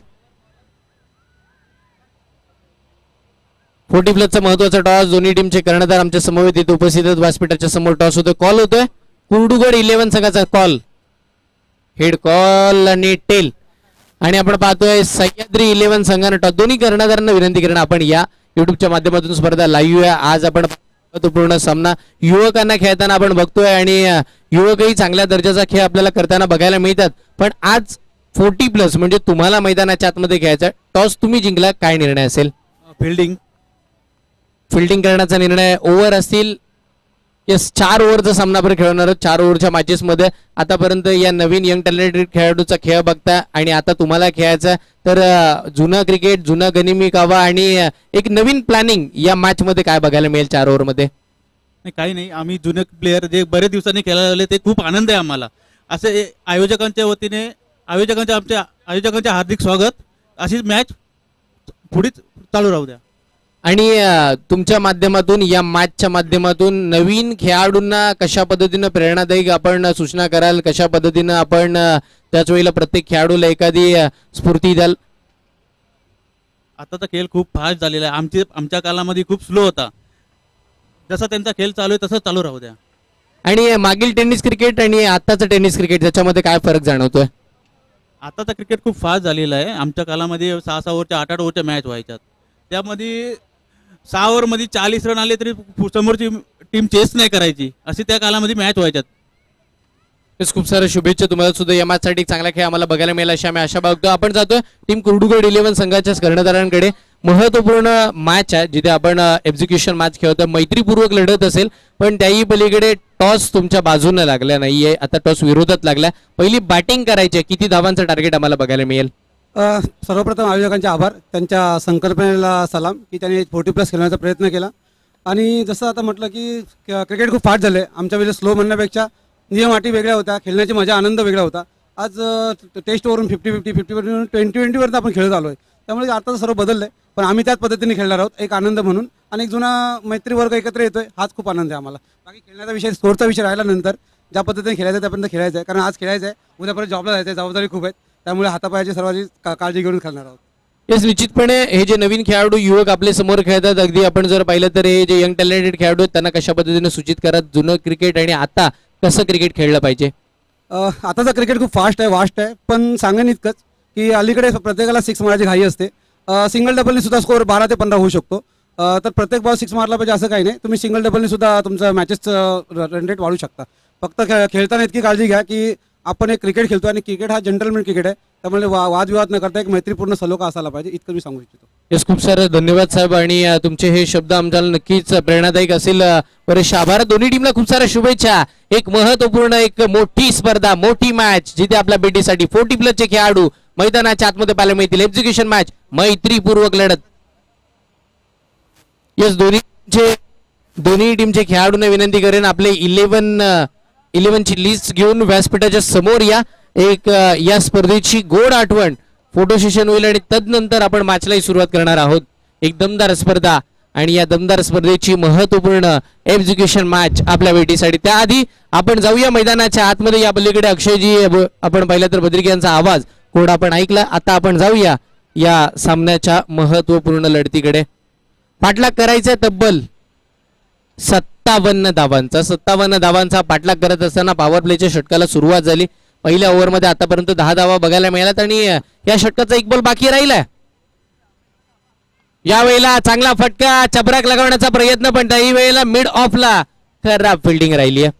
[SPEAKER 3] फोर्टी प्लसचा महत्त्वाचा टॉस दोन्ही टीमचे कर्णधार आमच्या समवेत इथे उपस्थित आहेत. व्यासपीठाच्या समोर टॉस होतोय कॉल होतोय. कुर्डुगड इलेव्हन संघाचा कॉल? हेड कॉल आणि टेल. आणि आपण पाहतोय सह्याद्री इलेव्हन संघानं टॉस दोन्ही कर्णधारांना विनंती करणं आपण या युट्यूबच्या माध्यमातून स्पर्धा लाईव्ह आहे आज आपण महत्त्वपूर्ण सामना युवकांना खेळताना आपण बघतोय आणि युवकही चांगल्या दर्जाचा खेळ आपल्याला करताना बघायला मिळतात. पण आज फोर्टी प्लस म्हणजे तुम्हाला मैदानाच्या आतमध्ये खेळायचा टॉस तुम्ही जिंकला काय निर्णय असेल?
[SPEAKER 2] फिल्डिंग.
[SPEAKER 3] फिल्डिंग करण्याचा निर्णय ओव्हर असतील येस चार ओव्हरचा सामना आपण खेळवणार आहोत. चार ओव्हरच्या मॅचेस मध्ये आतापर्यंत या नवीन यंग टॅलेंटेड खेळाडूचा खेळ बघता आणि आता तुम्हाला खेळायचा तर जुनं क्रिकेट जुनं गनिमी कावा आणि एक नवीन प्लॅनिंग या मॅच मध्ये काय बघायला मिळेल चार ओव्हरमध्ये
[SPEAKER 4] नाही काही नाही. आम्ही जुने प्लेअर जे बरेच दिवसांनी खेळायला लागले ते खूप आनंद आहे आम्हाला. असे आयोजकांच्या वतीने आयोजकांच्या आमच्या आयोजकांचे हार्दिक स्वागत. अशीच मॅच पुढेच चालू राहू द्या.
[SPEAKER 3] आणि तुमच्या माध्यमातून या मॅचच्या माध्यमातून नवीन खेळाडूंना कशा पद्धतीनं प्रेरणादायी आपण सूचना कराल कशा पद्धतीनं आपण त्याच वेळेला प्रत्येक खेळाडूला एखादी स्फूर्ती द्याल?
[SPEAKER 4] आताचा खेळ खूप फास्ट झालेला आहे. आमची आमच्या कालामध्ये खूप स्लो होता. जसा त्यांचा खेळ चालू आहे तसंच चालू राहू द्या.
[SPEAKER 3] आणि मागील टेनिस क्रिकेट आणि आताचं टेनिस क्रिकेट त्याच्यामध्ये काय फरक जाणवतोय?
[SPEAKER 4] आताचा क्रिकेट खूप फास्ट झालेला आहे. आमच्या कालामध्ये सहा सहा ओव्हरच्या आठ आठ ओव्हरच्या मॅच व्हायच्यात. त्यामध्ये सहा ओव्हरमध्ये चाळीस रन आले तरी समोरची टीम चेस नाही करायची. अशी त्या कालामध्ये मॅच व्हायच्यात.
[SPEAKER 3] खूप साऱ्या शुभेच्छा तुम्हाला सुद्धा. या मॅचसाठी एक चांगला खेळ आम्हाला बघायला मिळेल. अशी आम्ही आशा बघतो आपण जातो टीम कुर्डुगड इलेव्हन संघाच्या कर्णधारांकडे. महत्त्वपूर्ण मॅच आहे. जिथे आपण एक्झिक्युशन मॅच खेळतो. मैत्रीपूर्वक लढत असेल पण त्याही पलीकडे टॉस तुमच्या बाजूने लागला नाहीये. आता टॉस विरोधात लागला पहिली बॅटिंग करायची आहे. किती धावांचं टार्गेट आम्हाला बघायला मिळेल?
[SPEAKER 5] सर्वप्रथम आयोजकांचे आभार त्यांच्या संकल्पनेला सलाम की त्यांनी फोर्टी प्लस खेळण्याचा प्रयत्न केला. आणि जसं आता म्हटलं की क- क्रिकेट खूप फास्ट झाले आमच्या वेळेस स्लो म्हणण्यापेक्षा नियम अटी वेगळ्या होत्या खेळण्याची मजा आनंद वेगळा होता. आज अ, ट- टेस्टवरून फिफ्टी फिफ्टी फिफ्टीवरून ट्वेंटी ट्वेंटीवरनं आपण खेळत आलो आहे त्यामुळे आता सर्व बदललं आहे पण आम्ही त्याच पद्धतीने खेळणार आहोत एक आनंद म्हणून. आणि एक जुना मैत्रीवर्ग एकत्र येतोय हाच खूप आनंद आहे आम्हाला. बाकी खेळण्याचा विषय स्कोरचा विषय राहिला नंतर ज्या पद्धतीने खेळायचं आहे त्यापर्यंत खेळायचं आहे. कारण आज खेळायचं आहे उद्यापर्यंत जॉबला जायचं आहे जबाबदारी खूप आहेत. त्यामुळे हातापायाची सर्वांची का- काळजी घेऊन खेळणार आहोत.
[SPEAKER 3] येस निश्चितपणे हे जे नवीन खेळाडू युवक आपले समोर खेळतात अगदी आपण जर पाहिलं तर हे जे यंग टॅलेंटेड खेळाडू आहेत त्यांना कशा पद्धतीने सूचित करत जुनं क्रिकेट आणि आता कसं क्रिकेट खेळलं पाहिजे?
[SPEAKER 5] अ, आताचं क्रिकेट खूप फास्ट आहे वास्ट आहे पण सांगेन इतकंच की अलीकडे प्रत्येकाला सिक्स मारायची घाई असते. सिंगल डबलनी सुद्धा स्कोअर बारा ते पंधरा होऊ शकतो. अ, तर प्रत्येक बॉल सिक्स मारला पाहिजे असं काही नाही. तुम्ही सिंगल डबलनी सुद्धा तुमचं मॅचेसचं रन रेट वाढू शकता. फक्त खेळ खेळताना इतकी काळजी घ्या की आपण एक क्रिकेट खेळतो आणि क्रिकेट हा जंटलमेन म्हणजे क्रिकेट आहे. त्यामुळे वा वादविवाद न करता एक मैत्रीपूर्ण सलोखा असायला पाहिजे इतकं मी सांगू इच्छितो.
[SPEAKER 3] येस खूप सारे धन्यवाद साहेब आणि अ, तुमचे हे शब्द आमच्याला नक्कीच प्रेरणादायक असेल. अ, बरेचसे आभार दोन्ही टीमला खूप साऱ्या शुभेच्छा. एक महत्त्वपूर्ण एक मोठी स्पर्धा मोठी मॅच जिथे आपल्या बेटीसाठी फोर्टी प्लसचे खेळाडू मैदानाच्या आतमध्ये पाहायला मिळतील. एक्झिक्युशन मॅच मैत्रीपूर्वक लढत. येस दोन्ही टीमचे दोन्ही टीमचे खेळाडूंना विनंती करेन. आपले इलेव्हन इलेव्हनची लिस्ट घेऊन व्यासपीठाच्या समोर या. एक या स्पर्धेची गोड आठवण फोटो सेशन होईल आणि तदनंतर आपण मॅचलाही सुरुवात करणार आहोत. एक दमदार स्पर्धा आणि या दमदार स्पर्धेची महत्त्वपूर्ण एक्झिक्युशन मॅच आपल्या भेटीसाठी. त्याआधी आपण जाऊया मैदानाच्या आतमध्ये. या पलीकडे अक्षयजी आपण पाहिलं तर बद्रिक यांचा आवाज. कोड आपण ऐकला? आता आपण जाऊया या सामन्याच्या महत्त्वपूर्ण लढतीकडे. पाठलाग करायचा तब्बल सत्तावन्न धावांचा. सत्तावन्न धावांचा पाठलाग करत असताना पॉवर प्लेच्या षटकाला सुरुवात झाली. पहिल्या ओव्हरमध्ये आतापर्यंत दहा धावा बघायला मिळाल्यात आणि या षटकाचा एक बॉल बाकी राहिला यावेळेला चांगला फटका चपराक लगावण्याचा प्रयत्न पण त्याही वेळेला मिड ऑफला खराब फिल्डिंग राहिली आहे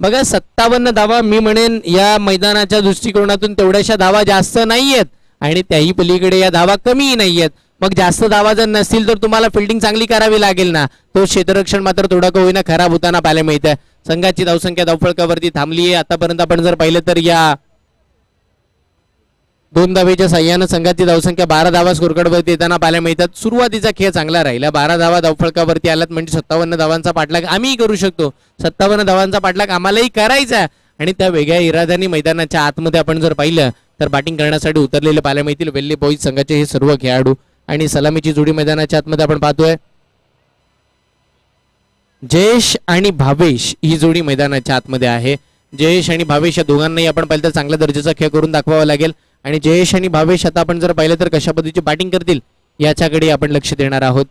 [SPEAKER 3] बघा सत्तावन्न धावा मी म्हणेन या मैदानाच्या दृष्टिकोनातून तेवढ्याशा धावा जास्त नाहीयेत. आणि त्याही पलीकडे या धावा कमी नाहीयेत. मग जास्त धावा जर नसतील तर तुम्हाला फिल्डिंग चांगली करावी लागेल ना. तो क्षेत्ररक्षण मात्र थोडा का होईना खराब होताना पाहायला मिळतंय. संघाची धावसंख्या धावफळकावरती थांबली आहे आतापर्यंत आपण जर पाहिलं तर या दोन धावेच्या सह्यानं संघाची धावसंख्या बारा धावा स्कोरकडवरती येताना पाहायला मिळतात. सुरुवातीचा खेळ चांगला राहिला. बारा धावा धावफळकावरती आलात म्हणजे सत्तावन्न धावांचा पाठलाग आम्हीही करू शकतो. सत्तावन्न धावांचा पाठलाग आम्हालाही करायचा आणि त्या वेगळ्या इराद्याने मैदानाच्या आतमध्ये आपण जर पाहिलं तर बॅटिंग करण्यासाठी उतरलेले पाहायला मिळतील. वेल्ले बॉईज संघाचे हे सर्व खेळाडू. आणि सलामीची जोडी मैदानाच्या आतमध्ये आपण पाहतोय. जयेश आणि भावेश ही जोडी मैदानाच्या आतमध्ये आहे. जयेश आणि भावेश या दोघांनाही आपण पाहिलं तर चांगल्या दर्जाचा खेळ करून दाखवावा लागेल. आणि जयेश आणि भावेश आता आपण जर पाहिलं तर कशा पद्धतीची बॅटिंग करतील याच्याकडे आपण लक्ष देणार आहोत.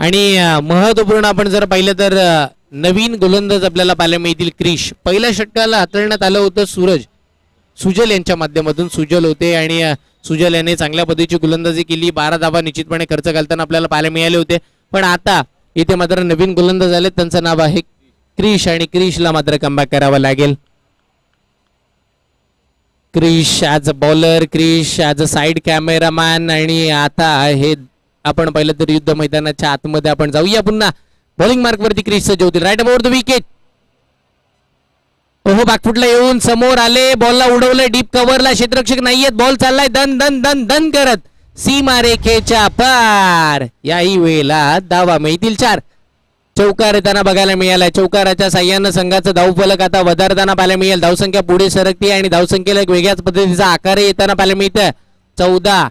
[SPEAKER 3] आणि महत्त्वपूर्ण आपण जर पाहिलं तर नवीन गोलंदाज आपल्याला पाहायला मिळतील क्रिश. पहिल्या षटकाला हाताळण्यात आलं होतं सूरज. सुजल यांच्या माध्यमातून सुजल होते आणि सुजल याने चांगल्या पद्धतीची गोलंदाजी केली. बारा धाबा निश्चितपणे खर्च घालताना आपल्याला पाहायला मिळाले होते. पण आता इथे मात्र नवीन गोलंदाज आले त्यांचं नाव आहे क्रिश आणि क्रिशला मात्र कमबॅक करावं लागेल. Krish as a bowler Krish as a side cameraman आणि आता हे आपण पाहिलं तर युद्ध मैदानाच्या आतमध्ये आपण जाऊया पुन्हा. बॉलिंग मार्क वरती क्रिश सज्ज राईट अबाउट द विकेट ओहो बागफुटला येऊन समोर आले बॉलला उडवलं डीप कव्हरला क्षेत्ररक्षक नाहीयेत बॉल चाललाय दन दन दन दन करत. सीमा रेखेच्या पार. याही वेळेला दावा मिळतील चार. चौकार येताना बघायला मिळाला चौकाराच्या साह्यानं संघाचं धावफलक आता वधारताना पाहायला मिळेल. धावसंख्या पुढे सरकते आणि धावसंख्येला एक वेगळ्याच पद्धतीचा आकार येताना पाहायला मिळतं चौदा.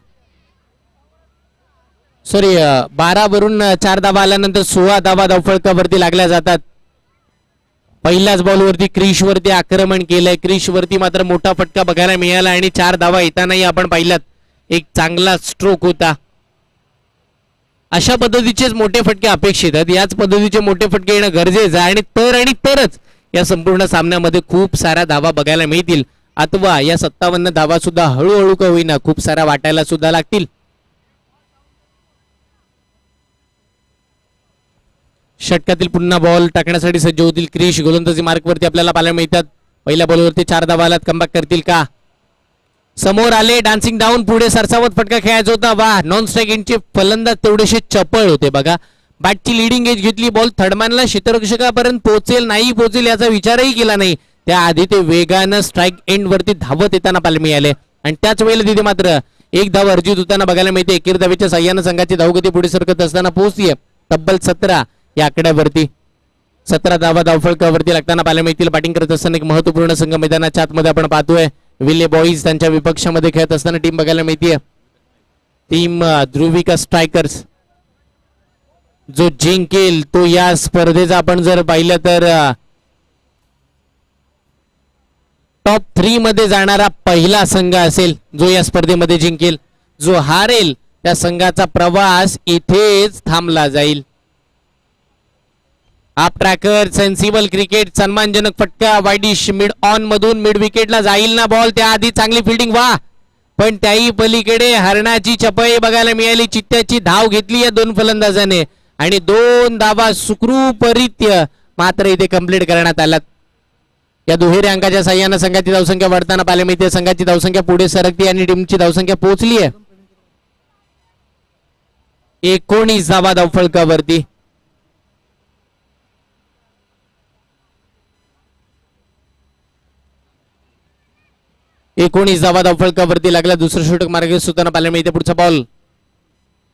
[SPEAKER 3] सॉरी बारा वरून चार धावा आल्यानंतर सोळा धावा धावफळकावरती लागल्या जातात. पहिल्याच बॉलवरती क्रिशवरती आक्रमण केलंय. क्रिशवरती मात्र मोठा फटका बघायला मिळाला आणि चार धावा येतानाही आपण पाहिलात एक चांगला स्ट्रोक होता. अशा पद्धतीचेच मोठे फटके अपेक्षित आहेत. याच पद्धतीचे मोठे फटके येणं गरजेचं आहे आणि तर आणि तरच या संपूर्ण सामन्यामध्ये खूप साऱ्या धावा बघायला मिळतील. अथवा या सत्तावन्न धावा सुद्धा हळूहळू का होईना खूप साऱ्या वाटायला सुद्धा लागतील. षटकातील पुन्हा बॉल टाकण्यासाठी सज्ज होतील क्रिश. गोलंदाजी मार्कवरती आपल्याला पाहायला मिळतात. पहिल्या बॉलवरती चार धावा कमबॅक करतील का? समोर आले डान्सिंग डाऊन पुढे सरसावत फटका खेळायचा होता. वा नॉन स्ट्राईक फलंदाज तेवढेसे चपळ होते बघा. बॅटची लिडिंग एज घेतली बॉल थर्डमॅनला क्षेत्ररक्षकापर्यंत पोहोचेल नाही पोहोचेल याचा विचारही केला नाही. त्याआधी ते वेगानं स्ट्राईक एंड वरती धावत येताना पाहायला मिळाले. आणि त्याच वेळेला तिथे मात्र एक धाव अर्जित होताना बघायला मिळते. एकेर धावेच्या साह्यानं संघाची धावगती पुढे सरकत असताना पोहोचतीये तब्बल सतरा. या आकड्यावरती. सतरा धावा धावफळकावरती लागताना पाहायला मिळतील. बॅटिंग करत असताना एक महत्त्वपूर्ण संघ मैदानाच्या आतमध्ये आपण पाहतोय. विले बॉईज त्यांच्या विपक्षामध्ये खेळत असताना टीम बघायला मिळतीये. टीम ध्रुविका स्ट्रायकर्स जो जिंकेल तो या स्पर्धेचा आपण जर पाहिलं तर टॉप थ्री मध्ये जाणारा पहिला संघ असेल जो या स्पर्धेमध्ये जिंकेल जो हारेल त्या संघाचा प्रवास इथेच थांबला जाईल. आप ट्रॅकर सेन्सिबल क्रिकेट सन्मानजनक फटका वाईडिश मिड ऑन मधून मिड विकेटला जाईल ना बॉल त्याआधी चांगली फिल्डिंग वा पण त्याही पलीकडे हरणाची चपई बघायला मिळाली चित्त्याची धाव घेतली या दोन फलंदाजाने. आणि दोन धावा सुखरूपरित्य मात्र इथे कंप्लीट करण्यात आल्यात. या दुहेरी अंकाच्या सहाय्यानं संघाची धावसंख्या वाढताना पाहायला मिळते. संघाची धावसंख्या पुढे सरकते आणि टीमची धावसंख्या पोहोचली आहे. एकोणीस धावा धावफळकावरती. एकोणीस धावा धावफळकावरती लागला. दुसरं षटक मार्ग सुताना पाहायला मिळते पुढचा बॉल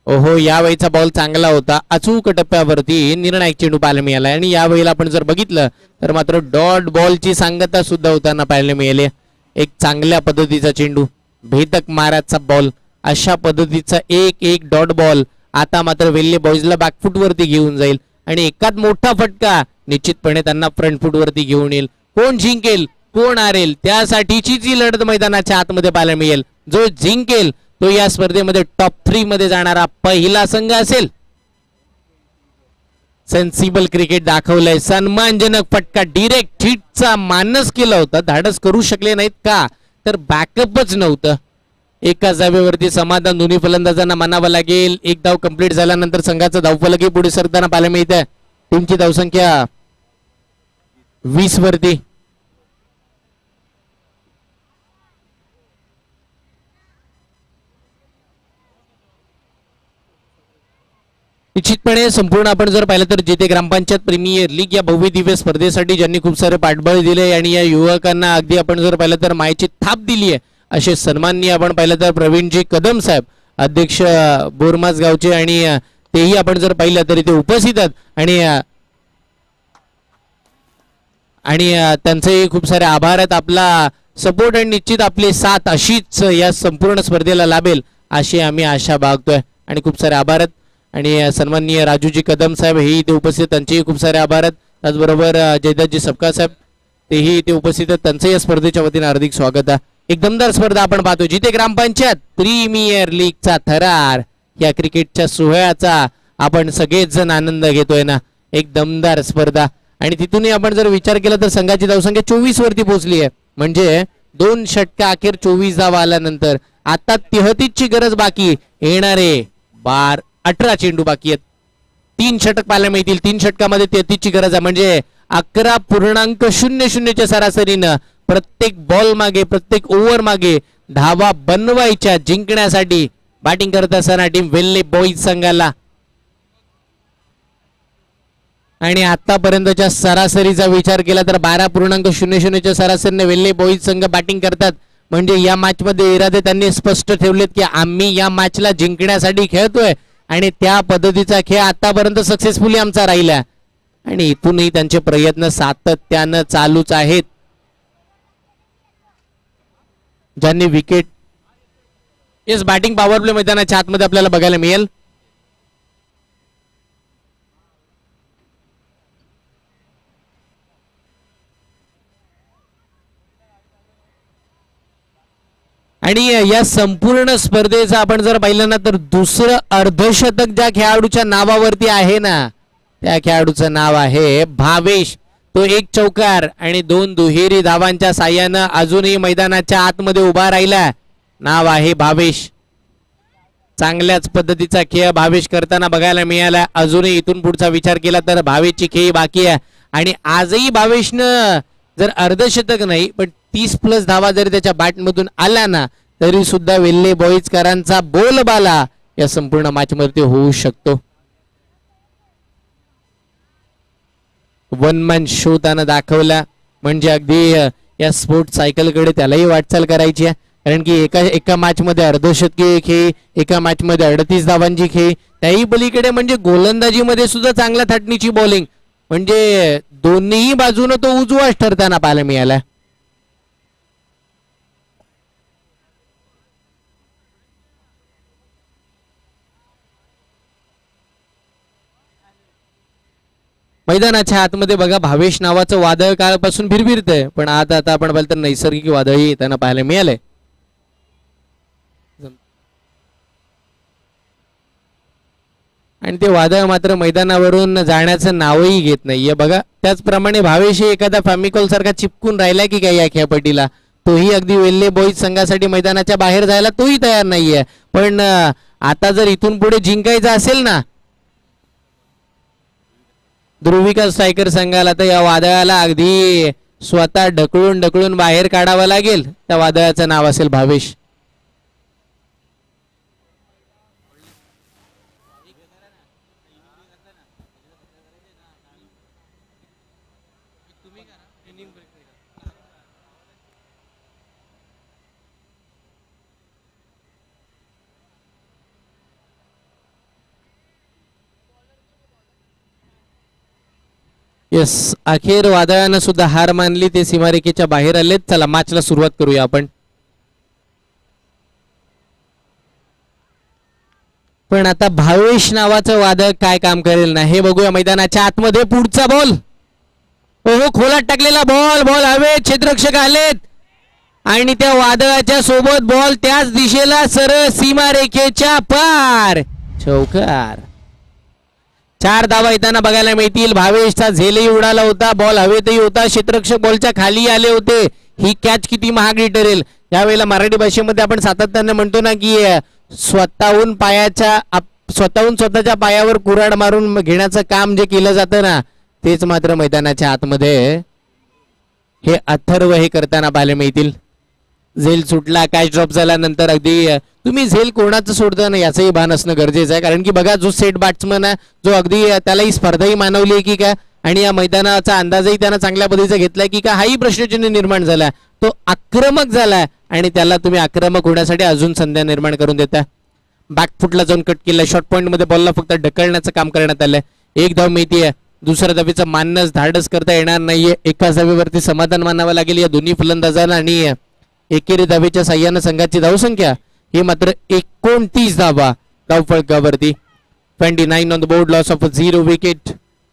[SPEAKER 3] ओहो यावेळीचा बॉल चांगला होता. अचूक टप्प्यावरती निर्णायक चेंडू पाहायला मिळाला आणि यावेळेला आपण जर बघितलं तर मात्र डॉट बॉलची सांगता सुद्धा होताना पाहायला मिळाले एक चांगल्या पद्धतीचा चेंडू भेदक माराचा बॉल अशा पद्धतीचा एक एक डॉट बॉल आता मात्र वेल्ले बॉईजला बॅकफूटवरती घेऊन जाईल. आणि एकात मोठा फटका निश्चितपणे त्यांना फ्रंट फूटवरती घेऊन येईल. कोण जिंकेल? कोण हारेल त्यासाठीची जी लढत मैदानाच्या आतमध्ये पाहायला मिळेल जो जिंकेल तो या स्पर्धेमध्ये टॉप थ्री मध्ये जाणारा पहिला संघ असेल. सेन्सिबल क्रिकेट दाखवलंय. सन्मानजनक फटका डिरेक्ट हिटचा मानस केला होता. धाडस करू शकले नाहीत का? तर बॅकअपच नव्हतं. एका जागेवरती समाधान दोन्ही फलंदाजांना मानावं लागेल. एक धाव कंप्लीट झाल्यानंतर संघाचं धावफलकही पुढे सरताना पाहायला मिळतंय. टीमची धावसंख्या वीस वरती निश्चितपणे संपूर्ण आपण जर पाहिलं तर जिथे ग्रामपंचायत प्रीमियर लीग या भव्य दिव्य स्पर्धेसाठी ज्यांनी खूप सारे पाठबळ दिले आणि या युवकांना अगदी आपण जर पाहिलं तर मायची थाप दिली आहे असे सन्माननीय आपण पाहिलं तर प्रवीणजी कदम साहेब अध्यक्ष बोरमास गावचे आणि तेही आपण जर पाहिलं तर ते उपस्थित आहेत आणि आणि त्यांचेही खूप सारे आभार आहेत. आपला सपोर्ट आणि निश्चित आपली साथ अशीच या संपूर्ण स्पर्धेला लाभेल अशी आम्ही आशा बागतोय आणि खूप सारे आभार आहेत. आणि सन्माननीय राजूजी कदम साहेब हे इथे उपस्थित त्यांचेही खूप सारे आभार आहेत. त्याचबरोबर जयदासजी सबका साहेब तेही इथे उपस्थित आहेत. त्यांचं या स्पर्धेच्या वतीने हार्दिक स्वागत आहे. एक दमदार स्पर्धा आपण पाहतो जिथे ग्रामपंचायत प्रीमियर लीगचा थरार. या क्रिकेटच्या सोहळ्याचा आपण सगळेच जण आनंद घेतोय ना. एक दमदार स्पर्धा. आणि तिथूनही आपण जर विचार केला तर संघाची धावसंख्या चोवीस वरती पोहोचली आहे. म्हणजे दोन षटका अखेर चोवीस धावा आल्यानंतर आता तिहतीची गरज बाकी येणारे बार अठरा चेंडू बाकी आहेत. तीन षटक पाहायला मिळतील. तीन षटकामध्ये तेहतीसची गरज आहे. म्हणजे अकरा पूर्णांक शून्य शून्यच्या सरासरीनं प्रत्येक बॉल मागे प्रत्येक ओव्हर मागे धावा बनवायच्या जिंकण्यासाठी बॅटिंग करत असताना टीम वेल्ले बॉईज संघाला. आणि आतापर्यंतच्या सरासरीचा विचार केला तर बारा पूर्णांक शून्य शून्यच्या सरासरीने वेल्ले बॉईज संघ बॅटिंग करतात. म्हणजे या मॅच मध्ये इरादे त्यांनी स्पष्ट ठेवलेत की आम्ही या मॅचला जिंकण्यासाठी खेळतोय. आणि त्या पद्धतीचा खेळ आतापर्यंत सक्सेसफुली आमचा राहिला. आणि इथूनही त्यांचे प्रयत्न सातत्यानं चालूच आहेत. ज्यांनी wicket yes batting power play मैदानाच्या आतमध्ये आपल्याला बघायला मिळेल. आणि या संपूर्ण स्पर्धेचं आपण जर पाहिलं ना तर दुसरं अर्धशतक ज्या खेळाडूच्या नावावरती आहे ना त्या खेळाडूचं नाव आहे भावेश. तो एक चौकार आणि दोन दुहेरी धावांच्या साह्यानं अजूनही मैदानाच्या आतमध्ये उभा राहिला. नाव आहे भावेश. चांगल्याच पद्धतीचा खेळ भावेश करताना बघायला मिळाला. अजूनही इथून पुढचा विचार केला तर भावेशची खेळी बाकी आहे. आणि आजही भावेशनं जर अर्धशतक नाही पण तीस प्लस धावा जरी त्याच्या बॅटमधून आला ना तरी सुद्धा वेल्ले बॉईजकरांचा बोलबाला या संपूर्ण मॅचमध्ये होऊ शकतो. वन मॅन शो त्यानं दाखवला. म्हणजे अगदी या स्पोर्ट सायकलकडे त्यालाही वाटचाल करायची आहे. कारण की एका एका मॅचमध्ये अर्धशतकी खेळ एका मॅचमध्ये अडतीस धावांची खेळ त्याही पलीकडे म्हणजे गोलंदाजीमध्ये सुद्धा चांगल्या थाटणीची बॉलिंग म्हणजे दोन्ही बाजूनं तो उजवाच ठरताना पाहायला मिळाला. मैदानाच्या आतमध्ये बघा भावेश नावाचं वादळ काळापासून भिरभिरतंय. पण आता आता आपण पाहिलं तर नैसर्गिक वादळही त्यांना पाहायला मिळालंय. आणि ते वादळ मात्र मैदानावरून जाण्याचं नावही घेत नाहीये. बघा त्याचप्रमाणे भावेश एखादा फॅमिकॉल सारखा चिपकून राहिला की काय या खेळपट्टीला? तोही अगदी वेल्ले बॉईज संघासाठी मैदानाच्या बाहेर जायला तोही तयार नाहीये. पण आता जर इथून पुढे जिंकायचं असेल ना ध्रुविका स्ट्रायकर संघाला तर या वादळाला अगदी स्वतः ढकलून ढकलून बाहेर काढावं लागेल. त्या वादळाचं नाव असेल भावेश. येस अखेर वादळानं सुद्धा हार मानली ते सीमारेखेच्या बाहेर आलेत. चला मॅचला सुरुवात करूया आपण. पण आता भावेश नावाचं वादळ काय काम करेल ना हे बघूया मैदानाच्या आतमध्ये पुढचा बॉल ओहो खोलात टाकलेला बॉल बॉल हवे क्षेत्ररक्षक आलेत. आणि त्या वादळाच्या सोबत बॉल त्याच दिशेला सरळ सीमारेखेच्या पार. चौकार. चार धावा येताना बघायला मिळतील. भावेशचा झेलही उडाला होता. बॉल हवेतही होता. क्षेत्ररक्षक बॉलच्या खाली आले होते. ही कॅच किती महागडी ठरेल यावेळेला मराठी भाषेमध्ये आपण सातत्याने म्हणतो ना की स्वतःहून पायाच्या आप- स्वतःहून स्वतःच्या पायावर कुऱ्हाड मारून घेण्याचं काम जे केलं जातं ना तेच मात्र मैदानाच्या आतमध्ये हे अथर्व हे करताना पाहायला मिळतील. झेल सुटला कॅश ड्रॉप झाल्यानंतर अगदी तुम्ही झेल कोणाचं सोडता ना याचंही भान असणं गरजेचं आहे. कारण की बघा जो सेट बॅट्समन आहे जो अगदी त्यालाही स्पर्धाही मानवली आहे की काय? आणि या मैदानाचा अंदाजही त्यानं चांगल्या पद्धतीचा घेतलाय की का हाही प्रश्नचिन्ह निर्माण झालाय. तो आक्रमक झालाय. आणि त्याला तुम्ही आक्रमक होण्यासाठी अजून संध्या निर्माण करून देता बॅकफुटला जाऊन कट केलाय. शॉर्ट पॉईंटमध्ये बॉलला फक्त ढकलण्याचं काम करण्यात आलंय. एक धाव मिळतीये. दुसऱ्या धावेचं मानणंच धाडस करता येणार नाहीये. एकाच धावेवरती समाधान मानावं लागेल या दोन्ही फलंदाजांना. आणि एकेरी धावेच्या साह्यानं संघाची धावसंख्या ही मात्र एकोणतीस धावा धावफळकावरती. Twenty nine on the board loss of zero wicket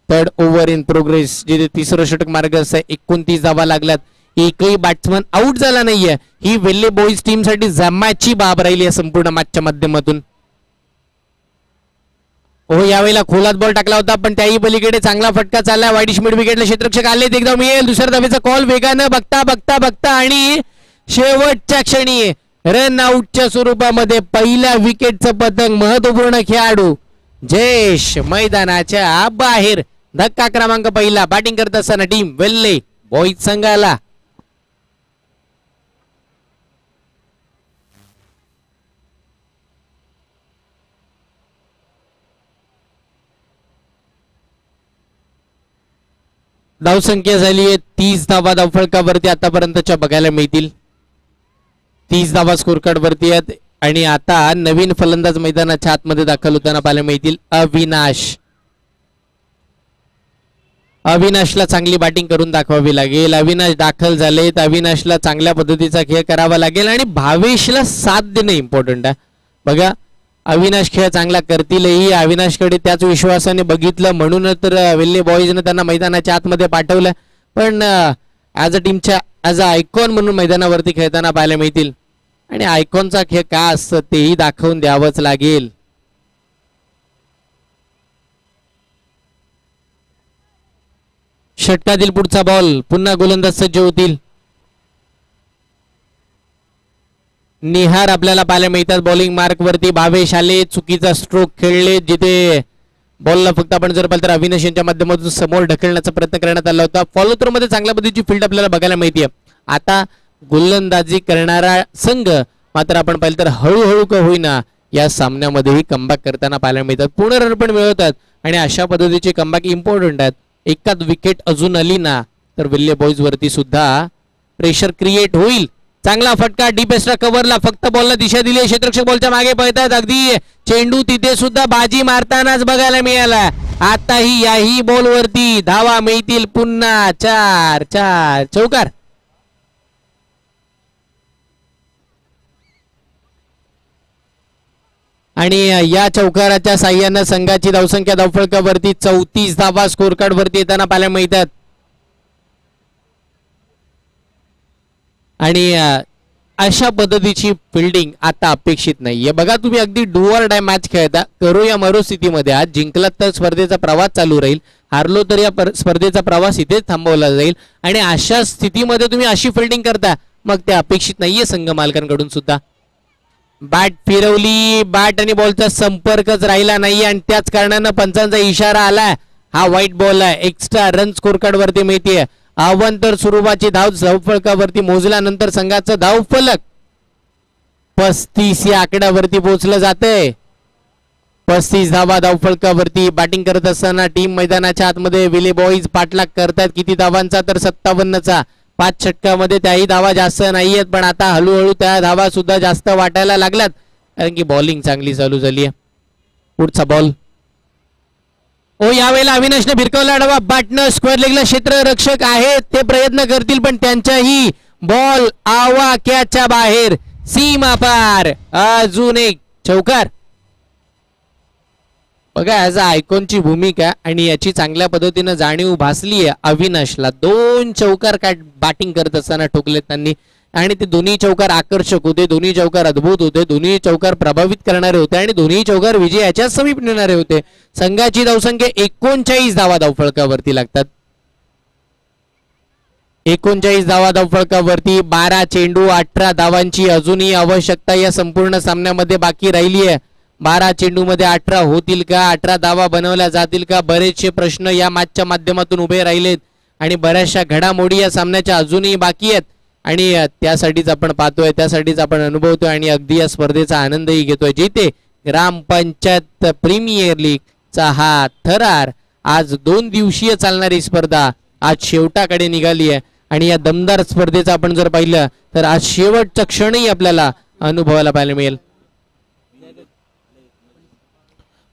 [SPEAKER 3] third over in progress जिथे तिसरं षटक मार्गस्थ आहे एकोणतीस धावा लागल्यात. एकही बॅट्समन आउट झाला नाहीये. ही वेल्ले बॉईज टीमसाठी जमाची बाब राहिली या संपूर्ण मॅचच्या माध्यमातून. हो यावेळेला खोलात बॉल टाकला होता पण त्याही पलीकडे चांगला फटका चालला. वाईडिश मिड विकेटला क्षेत्रक्षक आले एकदा मिळेल. दुसऱ्या धावेचा कॉल वेगानं बघता बघता बघता आणि शेवटच्या क्षणी रन आउटच्या स्वरूपामध्ये पहिल्या विकेटचं पतंग महत्त्वपूर्ण खेळाडू जयेश मैदानाच्या बाहेर. धक्का क्रमांक पहिला. बॅटिंग करत असताना टीम वेल्ले बॉईज संघाला. धावसंख्या झाली आहे. तीस धावा धावफळकावरती आतापर्यंतच्या बघायला मिळतील. तीस धावा स्कोरकार्डवरती आहेत. आणि आता नवीन फलंदाज मैदानाच्या आतमध्ये दाखल होताना पाहायला मिळतील अविनाश. अविनाशला चांगली बॅटिंग करून दाखवावी लागेल. अविनाश दाखल झालेत. अविनाशला चांगल्या पद्धतीचा खेळ करावा लागेल. आणि भावेशला साथ देणं इम्पॉर्टंट आहे. बघा अविनाश खेळ चांगला करतीलही. अविनाशकडे त्याच विश्वासाने बघितलं. म्हणूनच तर अं, बॉईजनं त्यांना मैदानाच्या आतमध्ये पाठवलं. पण ॲज अ टीमच्या ॲज अ आयकॉन म्हणून मैदानावरती खेळताना पाहायला मिळतील. आणि आयकॉनचा खेळ का असतं तेही दाखवून द्यावंच लागेल. षटकातील पुढचा बॉल पुन्हा गोलंदाज सज्ज होतील. निहार आपल्याला पाहायला मिळतात. बॉलिंग मार्क वरती भावेश आले चुकीचा स्ट्रोक खेळले जिथे बॉलला फक्त आपण जर पाहिलं तर अविनाश यांच्या माध्यमातून समोर ढकलण्याचा प्रयत्न करण्यात आला होता. फॉलो थ्रो मध्ये चांगल्या पद्धतीची फील्ड आपल्याला बघायला मिळते. आता गोलंदाजी करणारा संघ मात्र आपण पाहिलं तर हळूहळू का होईना या सामन्यामध्येही कमबॅक करताना पाहायला मिळतात. पुनरर्पण पण मिळवतात आणि अशा पद्धतीचे कमबॅक इम्पॉर्टंट आहेत. एकाच विकेट अजून आली ना तर विल्ले बॉईज वरती सुद्धा प्रेशर क्रिएट होईल. चांगला फटका डीप एक्स्ट्रा कव्हरला फक्त बॉलला दिशा दिली क्षेत्रक्षक बॉलच्या मागे पळतात अगदी चेंडू तिथे सुद्धा बाजी मारतानाच बघायला मिळाला. आताही याही बॉल वरती धावा मिळतील पुन्हा. चार चार. चौकार. आणि या चौकाराच्या साह्यानं संघाची धावसंख्या धावफळकावरती चौतीस धावा स्कोरकार्ड वरती येताना पाहायला मिळतात. आणि अशा पद्धतीची फिल्डिंग आता अपेक्षित नाहीये. बघा तुम्ही अगदी डुअर डाय मॅच खेळता. करो या मरो स्थितीमध्ये आज जिंकलात तर स्पर्धेचा प्रवास चालू राहील. हारलो तर या पर- स्पर्धेचा प्रवास इथेच थांबवला जाईल. आणि अशा स्थितीमध्ये तुम्ही अशी फिल्डिंग करता मग ते अपेक्षित नाहीये संघ मालकांकडून सुद्धा. बॅट फिरवली बॅट आणि बॉलचा संपर्कच राहिला नाही आणि त्याच कारणानं पंचांचा इशारा आलाय. हा व्हाईट बॉल आहे. एक्स्ट्रा रन स्कोर कार्ड वरती आव्हान अवंतर स्वरूपाची धाव धावफलकावरती मोजल्यानंतर संघाचं धावफलक पस्तीस या आकड्यावरती पोहोचलं जातंय. पस्तीस धावा धावफलकावरती बॅटिंग करत असताना टीम मैदानाच्या आतमध्ये विले बॉईज पाठलाग करतात किती धावांचा तर सत्तावन्नचा. पाच षटकामध्ये त्याही धावा जास्त नाही आहेत पण आता हळूहळू त्या धावा सुद्धा जास्त वाटायला लागल्यात. कारण की बॉलिंग चांगली चालू झाली आहे पुढचा बॉल ओ यावेळेला अविनाशने भिरकवला डावा बाटणं स्क्वेअर लेगला क्षेत्ररक्षक आहेत. ते प्रयत्न करतील पण त्यांच्याही बॉल आवा कॅचच्या बाहेर. सीमा पार. अजून एक. चौकार. बघा ॲज अ आयकॉनची भूमिका आणि याची चांगल्या पद्धतीनं जाणीव भासली आहे अविनाशला. दोन चौकार काट बॅटिंग करत असताना ठोकलेत त्यांनी. आणि ते दोन्ही चौकार आकर्षक होते दोन्ही चौकार अद्भुत होते दोन्ही चौकार प्रभावित करणारे होते आणि दोन्ही चौकार विजयाच्या समीप नेणारे होते. संघाची धावसंख्या एकोणचाळीस धावा धावफळकावरती लागतात. एकोणचाळीस धावा धावफळकावरती बारा चेंडू अठरा धावांची अजूनही आवश्यकता या संपूर्ण सामन्यामध्ये बाकी राहिली आहे. बारा चेंडूमध्ये अठरा होतील का अठरा धावा बनवल्या जातील का बरेचसे प्रश्न या मॅचच्या माध्यमातून उभे राहिलेत. आणि बऱ्याचशा घडामोडी या सामन्याच्या अजूनही बाकी आहेत. आणि त्यासाठीच आपण पाहतोय त्यासाठीच आपण अनुभवतोय आणि अगदी या स्पर्धेचा आनंदही घेतोय. जिथे ग्रामपंचायत प्रीमियर लीगचा हा थरार आज दोन दिवसीय चालणारी स्पर्धा आज शेवटाकडे निघाली आहे. आणि या दमदार स्पर्धेचं आपण जर पाहिलं तर आज शेवटचा क्षणही आपल्याला अनुभवायला पाहायला मिळेल.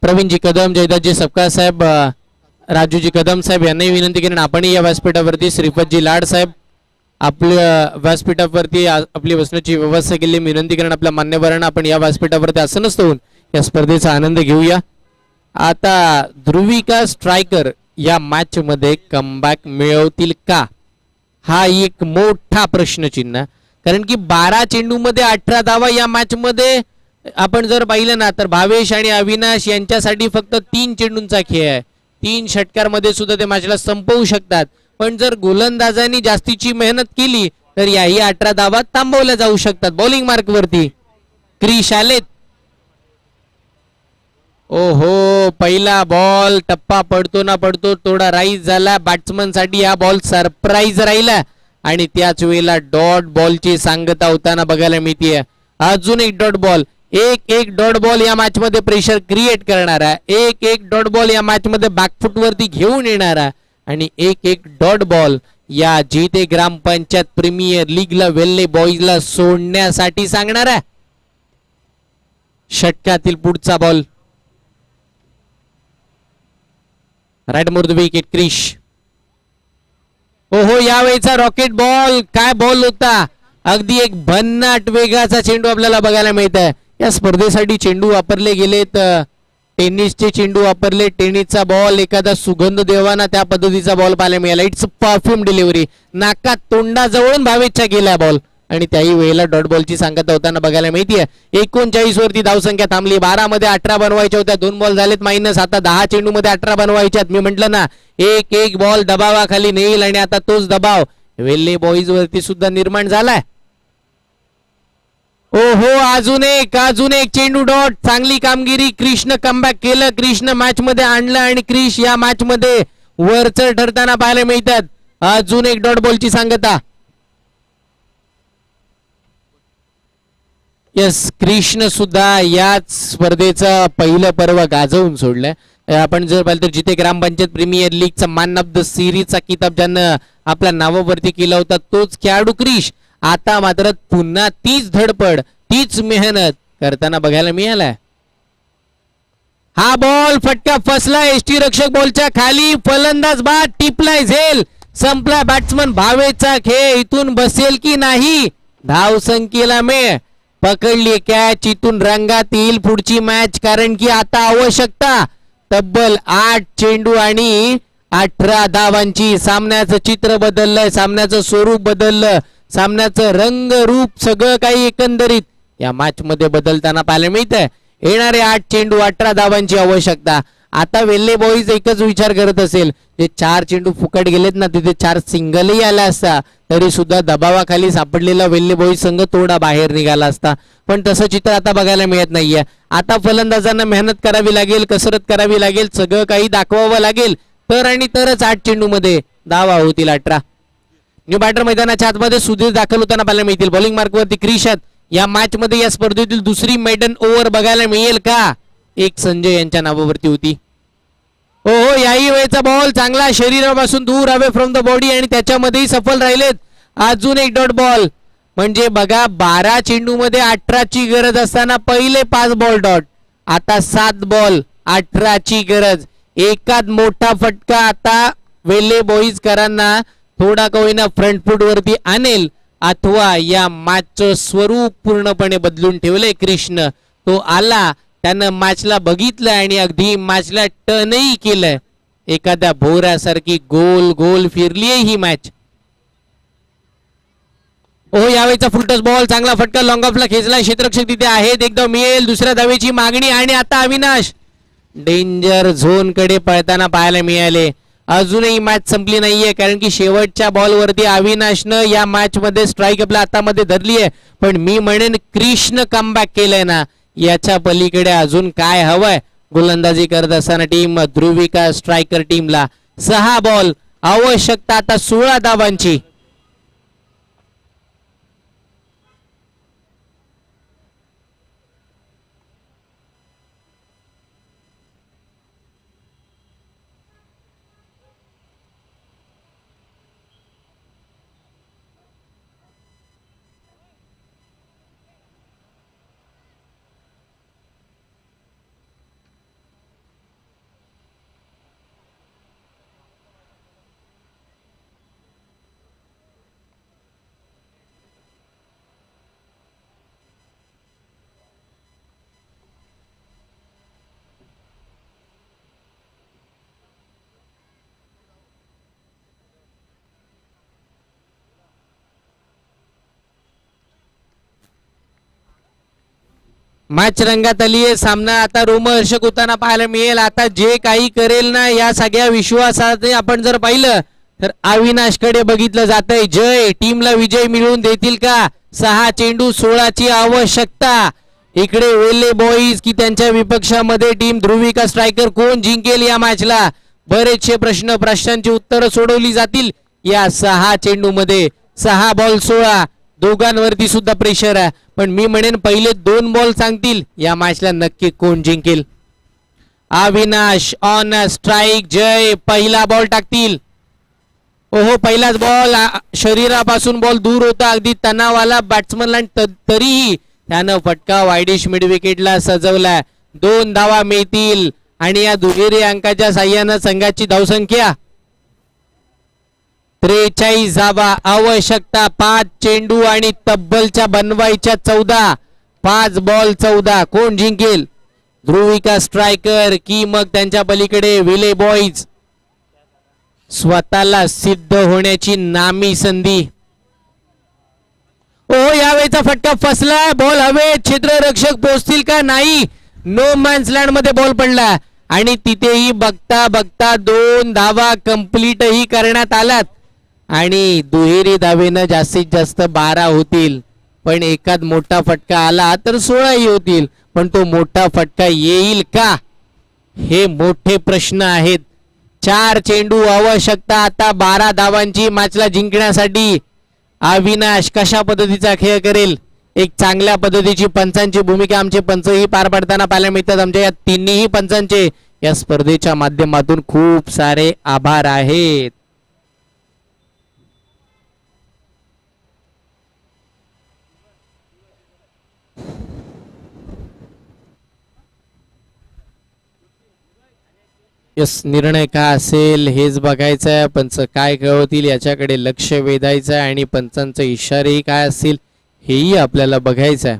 [SPEAKER 3] प्रवीणजी कदम जयदासजी सपकाळ साहेब राजूजी कदम साहेब यांनाही विनंती करेन. आपणही या व्यासपीठावरती श्रीपतजी लाड साहेब आपल्या व्यासपीठावरती आपली बसण्याची व्यवस्था केली विनंती करेन आपल्या मान्यवरांना आपण या व्यासपीठावरती असं होऊन या स्पर्धेचा आनंद घेऊया. आता ध्रुविका स्ट्रायकर या मॅच मध्ये कमबॅक मिळवतील का? हा एक मोठा प्रश्नचिन्ह. कारण की बारा चेंडूमध्ये अठरा धावा या मॅच मध्ये आपण जर पाहिलं ना तर भावेश आणि अविनाश यांच्यासाठी फक्त तीन चेंडूंचा खेळ आहे. तीन षटकारमध्ये सुद्धा ते मॅचला संपवू शकतात. पण जर गोलंदाजांनी जास्तीची मेहनत केली तर याही अठरा दाबात थांबवल्या जाऊ शकतात. बॉलिंग मार्क वरती. क्रिश आलेत ओहो पहिला बॉल टप्पा पडतो ना पडतो थोडा राईज झाला. बॅट्समनसाठी हा बॉल सरप्राईज राहिला. आणि त्याच वेळेला डॉट बॉलची सांगता होताना बघायला मिळतीये. अजून एक डॉट बॉल एक एक डॉट बॉल या मॅच मध्ये प्रेशर क्रिएट करणारा. एक एक डॉट बॉल या मॅच मध्ये बॅकफुट वरती घेऊन येणारा. आणि एक एक डॉट बॉल या जेते ग्रामपंचायत प्रीमियर लीगला वेल्ले बॉईजला सोडण्यासाठी सांगणार आहे. षटकातील पुढचा ball. Right more the wicket Krish. ओहो यावेळेचा रॉकेट बॉल. काय बॉल होता? अगदी एक भन्नाट वेगाचा चेंडू आपल्याला बघायला मिळत आहे या स्पर्धेसाठी चेंडू वापरले गेलेत टेनिसचे चेंडू वापरले. टेनिसचा बॉल एखादा सुगंध देवाना त्या पद्धतीचा बॉल पाहायला मिळाला. इट्स परफ्यूम डिलिव्हरी नाकात तोंडाजवळून भावेच्छा गेला बॉल आणि त्याही वेळेला डॉट बॉलची सांगता होताना बघायला मिळतीये. एकोणचाळीस वरती धावसंख्या थांबली. बारा मध्ये अठरा बनवायच्या होत्या. दोन बॉल झालेत. मायनस आता दहा चेंडू मध्ये अठरा बनवायच्यात मी म्हंटल ना एक एक बॉल दबावाखाली नेईल आणि आता तोच दबाव. वेल्ले बॉईज वरती सुद्धा निर्माण झालाय. ओहो अजून एक अजून एक चेंडू डॉट. चांगली कामगिरी. कृष्ण कमबॅक केलं. कृष्ण मॅच मध्ये आणलं आणि क्रिश या मॅच मध्ये वरचढ ठरताना पाहायला मिळतात. अजून एक डॉट बॉलची सांगता. यस कृष्ण सुद्धा याच स्पर्धेचं पहिलं पर्व गाजवून सोडलंय. आपण जर पाहिलं तर जिथे ग्रामपंचायत प्रीमियर लीगचा मॅन ऑफ द सिरीजचा किताब ज्यानं आपल्या नावावरती केला होता तोच खेळाडू क्रिश. आता मात्र पुन्हा तीच धडपड तीच मेहनत करताना बघायला मिळालाय. हा बॉल फटका फसला एसटी रक्षक बॉलच्या खाली फलंदाज बाद टिपलाय झेल. संपला बॅट्समन भावेचा खेळ. इथून बसेल की नाही? धाव संख्येला मे पकडली कॅच इथून रंगात येईल पुढची मॅच कारण की आता आवश्यकता. तब्बल आठ चेंडू आणि अठरा धावांची. सामन्याचं चित्र बदललंय. सामन्याचं स्वरूप बदललं. सामन्याचं रंग रूप सगळं काही एकंदरीत. या मॅच मध्ये बदलताना पाहायला मिळतंय. येणारे आठ चेंडू अठरा धावांची आवश्यकता. आता वेल्ले बॉईज एकच विचार करत असेल. जे चार चेंडू फुकट गेलेत ना तिथे चार सिंगलही आला असता तरी सुद्धा दबावाखाली सापडलेला वेल्ले बॉईज संघ थोडा बाहेर निघाला असता. पण तसं चित्र आता बघायला मिळत नाहीये. आता फलंदाजांना मेहनत करावी लागेल कसरत करावी लागेल सगळं काही दाखवावं लागेल. तर आणि तरच आठ चेंडू मध्ये धावा होतील अठरा. न्यू बॅटर मैदानाच्या आतमध्ये सुधीर दाखल होताना पाहायला मिळतील. बॉलिंग मार्कवरती क्रिशात या मॅच मध्ये या स्पर्धेतील दुसरी मेडन ओव्हर बघायला मिळेल का? एक संजय यांच्या नावावरती होती. हो हो याही वेळेचा बॉल चांगला शरीरापासून दूर हवे फ्रॉम द बॉडी आणि त्याच्यामध्येही सफल राहिलेत. अजून एक डॉट बॉल म्हणजे बघा बारा चेंडू मध्ये अठराची गरज असताना पहिले पाच बॉल डॉट आता सात बॉल अठराची गरज. एकाच मोठा फटका आता वेल्ले बॉईजकरांना थोडा का होईना फ्रंटफूट वरती आणेल. अथवा या मॅचचं स्वरूप पूर्णपणे बदलून ठेवलंय कृष्ण. तो आला त्यानं मॅचला बघितलं आणि अगदी मॅचला टर्नही केलंय. एखाद्या भोऱ्यासारखी गोल गोल फिरलीय ही मॅच ओ यावेळीचा फुलटस बॉल चांगला फटका लॉंग ऑफला खेचला क्षेत्रक्षक तिथे आहेत. एकदम मिळेल दुसऱ्या धावेची मागणी आणि आता अविनाश. डेंजर झोनकडे पळताना पाहायला मिळाले. अजूनही मॅच संपली नाहीये कारण की शेवटच्या बॉलवरती अविनाशनं या मॅच मध्ये स्ट्राईक आपल्या हातामध्ये धरली आहे पण मी म्हणेन क्रिशनं कमबॅक केलंय ना याच्या पलीकडे अजून काय हवंय? गोलंदाजी करत असताना टीम ध्रुविका स्ट्रायकर टीमला सहा बॉल आवश्यकता आता सोळा धावांची. मॅच रंगात आली आहे. सामना आता रोमहर्षक होताना पाहायला मिळेल. आता जे काही करेल ना या सगळ्या विश्वासाने आपण जर पाहिलं तर अविनाशकडे बघितलं जात आहे जय टीमला विजय मिळवून देतील का? सहा चेंडू सोळाची आवश्यकता. इकडे वेल्ले बॉईज की त्यांच्या विपक्षामध्ये टीम ध्रुविका स्ट्रायकर कोण जिंकेल या मॅचला बरेचसे प्रश्न प्रश्नांची उत्तरं सोडवली जातील या सहा चेंडूमध्ये. सहा बॉल सोळा. दोघांवरती सुद्धा प्रेशर आहे. पण मी म्हणेन पहिले दोन बॉल सांगतील या मॅचला नक्की कोण जिंकेल? अविनाश ऑन स्ट्राईक जय पहिला बॉल टाकतील. ओहो पहिलाच बॉल शरीरापासून बॉल दूर होता अगदी तणावाला बॅट्समनला तरीही त्यानं फटका वायडिश मिड विकेटला सजवलाय. दोन धावा मिळतील. आणि या दुहेरी अंकाच्या साह्यानं संघाची धावसंख्या त्रेचाळीस जावा आवश्यकता पाच चेंडू आणि तब्बलच्या बनवायच्या चौदा पाच बॉल चौदा. कोण जिंकेल? ध्रुविका स्ट्रायकर की मग त्यांच्या पलीकडे विले बॉईज? स्वतःला सिद्ध होण्याची नामी संधी. ओ यावेळेचा फटका फसला. बॉल हवे. क्षेत्ररक्षक पोहोचतील का? नाही. नो मॅन्स लँडमध्ये बॉल पडला. आणि तिथेही बघता बघता दोन धावा कम्प्लीटही करण्यात आल्यात आणि दुहेरी धावेनं जास्तीत जास्त बारा होतील. पण एकात मोठा फटका आला तर सोळाही होतील. पण तो मोठा फटका येईल का? हे मोठे प्रश्न आहेत. चार चेंडू आवश्यकता आता बारा धावांची मॅचला जिंकण्यासाठी. अविनाश कशा पद्धतीचा खेळ करेल? एक चांगल्या पद्धतीची पंचांची भूमिका आमचे पंचही पार पाडताना पाहायला मिळतात. आमच्या या तिन्हीही पंचांचे या स्पर्धेच्या माध्यमातून खूप सारे आभार आहेत. यस निर्णय का असेल हेच बघायचं आहे पंच काय कळवतील याच्याकडे लक्ष वेधायचं आहे आणि पंचांचे इशारेही काय असतील हेही आपल्याला बघायचं आहे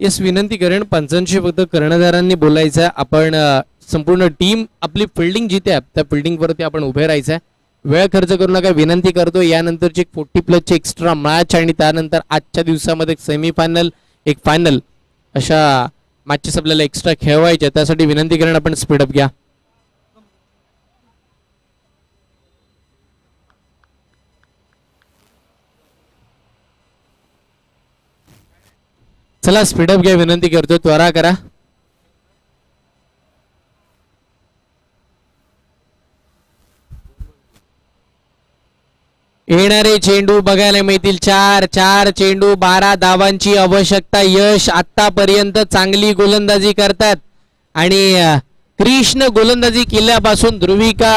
[SPEAKER 3] येस विनंती करेन पंचांशी फक्त कर्णधारांनी बोलायचं आहे आपण संपूर्ण टीम आपली फिल्डिंग जिथे आहे त्या फिल्डिंगवरती आपण उभे राहायचं आहे वेळ खर्च करू नका विनंती करतो. यानंतरची एक फोर्टी प्लसची एक्स्ट्रा मॅच आणि त्यानंतर आजच्या दिवसामध्ये एक सेमीफायनल एक फायनल अशा मॅचेस आपल्याला एक्स्ट्रा खेळवायच्या त्यासाठी विनंती करेन आपण स्पीडअप घ्या. चला स्पीडअप घ्या विनंती करतो. त्वरा करा. येणारे चेंडू बघायला मिळतील. चार चार चेंडू बारा धावांची आवश्यकता. यश आतापर्यंत चांगली गोलंदाजी करतात. आणि कृष्ण गोलंदाजी केल्यापासून ध्रुविका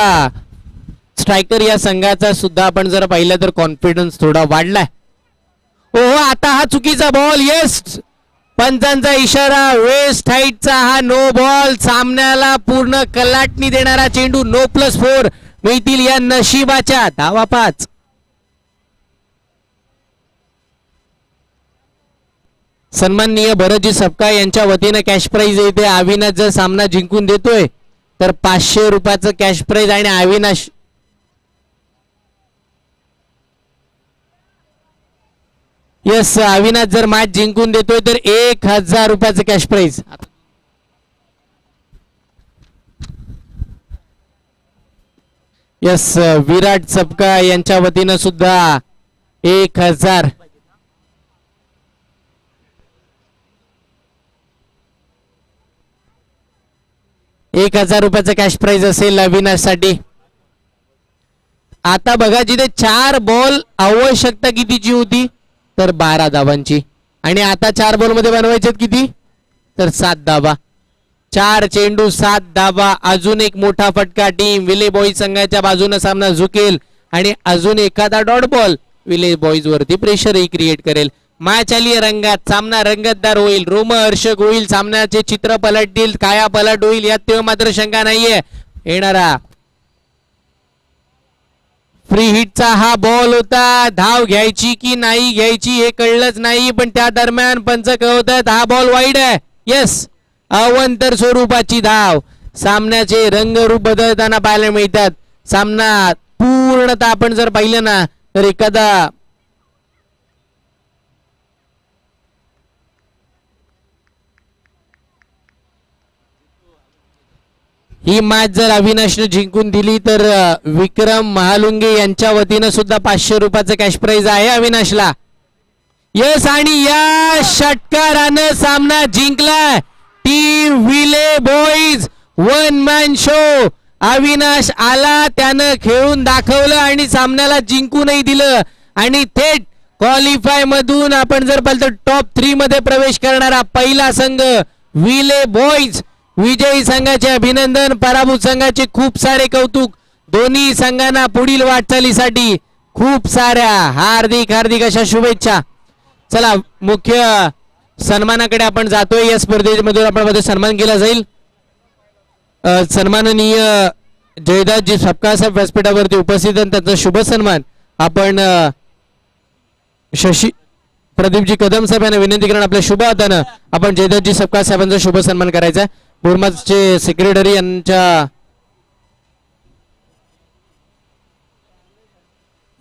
[SPEAKER 3] स्ट्रायकर या संघाचा सुद्धा आपण जर पाहिलं तर कॉन्फिडन्स थोडा वाढलाय. ओहो आता हा चुकीचा बॉल येस पंचांचा इशारा वेस्ट हाईटचा हा नो बॉल सामन्याला पूर्ण कलाटणी देणारा चेंडू नो प्लस फोर मिळतील या नशिबाच्या धावा पाच सन्माननीय भरतजी सपकाळ यांच्या वतीनं कॅश प्राइज येते. अविनाश जर सामना जिंकून देतोय तर पाचशे रुपयाचं कॅश प्राइज आणि अविनाश यस अविनाश जर मॅच जिंकून देतोय तर एक हजार रुपयाचं cash prize yes Virat Sapka यांच्या वतीनं सुद्धा एक हजार एक हजार रुपयाचं कॅश प्राइज असेल अविनाशसाठी. आता बघा जिथे चार बॉल आवश्यकता कितीची होती? तर बारा धावांची. आणि आता चार बॉलमध्ये बनवायचे किती? तर सात धावा. चार चेंडू सात धावा. अजून एक मोठा फटका टीम विले बॉईज संघाच्या बाजूने सामना झुकेल. आणि अजून एखादा डॉट बॉल विले बॉईज वरती प्रेशरही क्रिएट करेल. माचाली रंगात. सामना रंगतदार होईल. रोमहर्षक होईल. सामन्याचे चित्र पलटतील. काया पलट होईल. यात तेव्हा मात्र शंका नाहीये. येणारा फ्री हिटचा हा बॉल होता. धाव घ्यायची की नाही घ्यायची हे कळलंच नाही पण त्या दरम्यान पंच कळवतात हा बॉल वाईड आहे. येस अवंतर स्वरूपाची धाव. सामन्याचे रंगरूप बदलताना पाहायला मिळतात. सामना पूर्णतः आपण जर पाहिलं ना तर एखादा ही मॅच जर अविनाशने जिंकून दिली तर विक्रम महालुंगे यांच्या वतीनं सुद्धा पाचशे रुपयाचं कॅश प्राईज आहे अविनाशला. यस आणि या षटकारानं सामना जिंकला. टीम विले boys one man show Avinash आला त्यानं खेळून दाखवलं आणि सामन्याला जिंकूनही दिलं. आणि थेट क्वालिफाय मधून आपण जर पाहिलं तर टॉप थ्री मध्ये प्रवेश करणारा पहिला संघ विले बॉईज विजयी संघाचे अभिनंदन पराभूत संघाचे खूप सारे कौतुक. दोन्ही संघांना पुढील वाटचालीसाठी खूप साऱ्या हार्दिक हार्दिक अशा शुभेच्छा. चला मुख्य सन्मानाकडे आपण जातोय. या स्पर्धेमधून आपण मध्ये सन्मान केला जाईल. सन्माननीय जयदासजी सपकासाहेब व्यासपीठावरती उपस्थित आहेत. त्यांचा शुभ सन्मान आपण शशी प्रदीपजी कदम साहेब यांना विनंती करून आपल्या शुभ हातानं आपण जयदासजी सपकाळ साहेबांचा शुभ सन्मान करायचा बोरमाजचे सेक्रेटरी यांच्या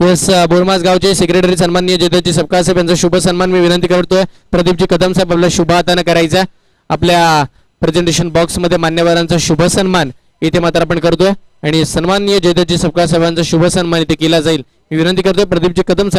[SPEAKER 3] येस बोरमास uh, गावचे सेक्रेटरी सन्माननीय जयदत्तजी सपकाळ साहेब यांचा शुभ सन्मान मी विनंती करतोय. प्रदीपजी कदम साहेब आपल्या शुभ हाताने करायचा. आपल्या प्रेझेंटेशन बॉक्समध्ये मान्यवरांचा शुभ सन्मान इथे मात्र आपण करतोय. आणि सन्माननीय जयदत्तजी सपकाळ साहेबांचा शुभ सन्मान इथे केला जाईल. मी विनंती करतोय प्रदीपजी कदम साहेब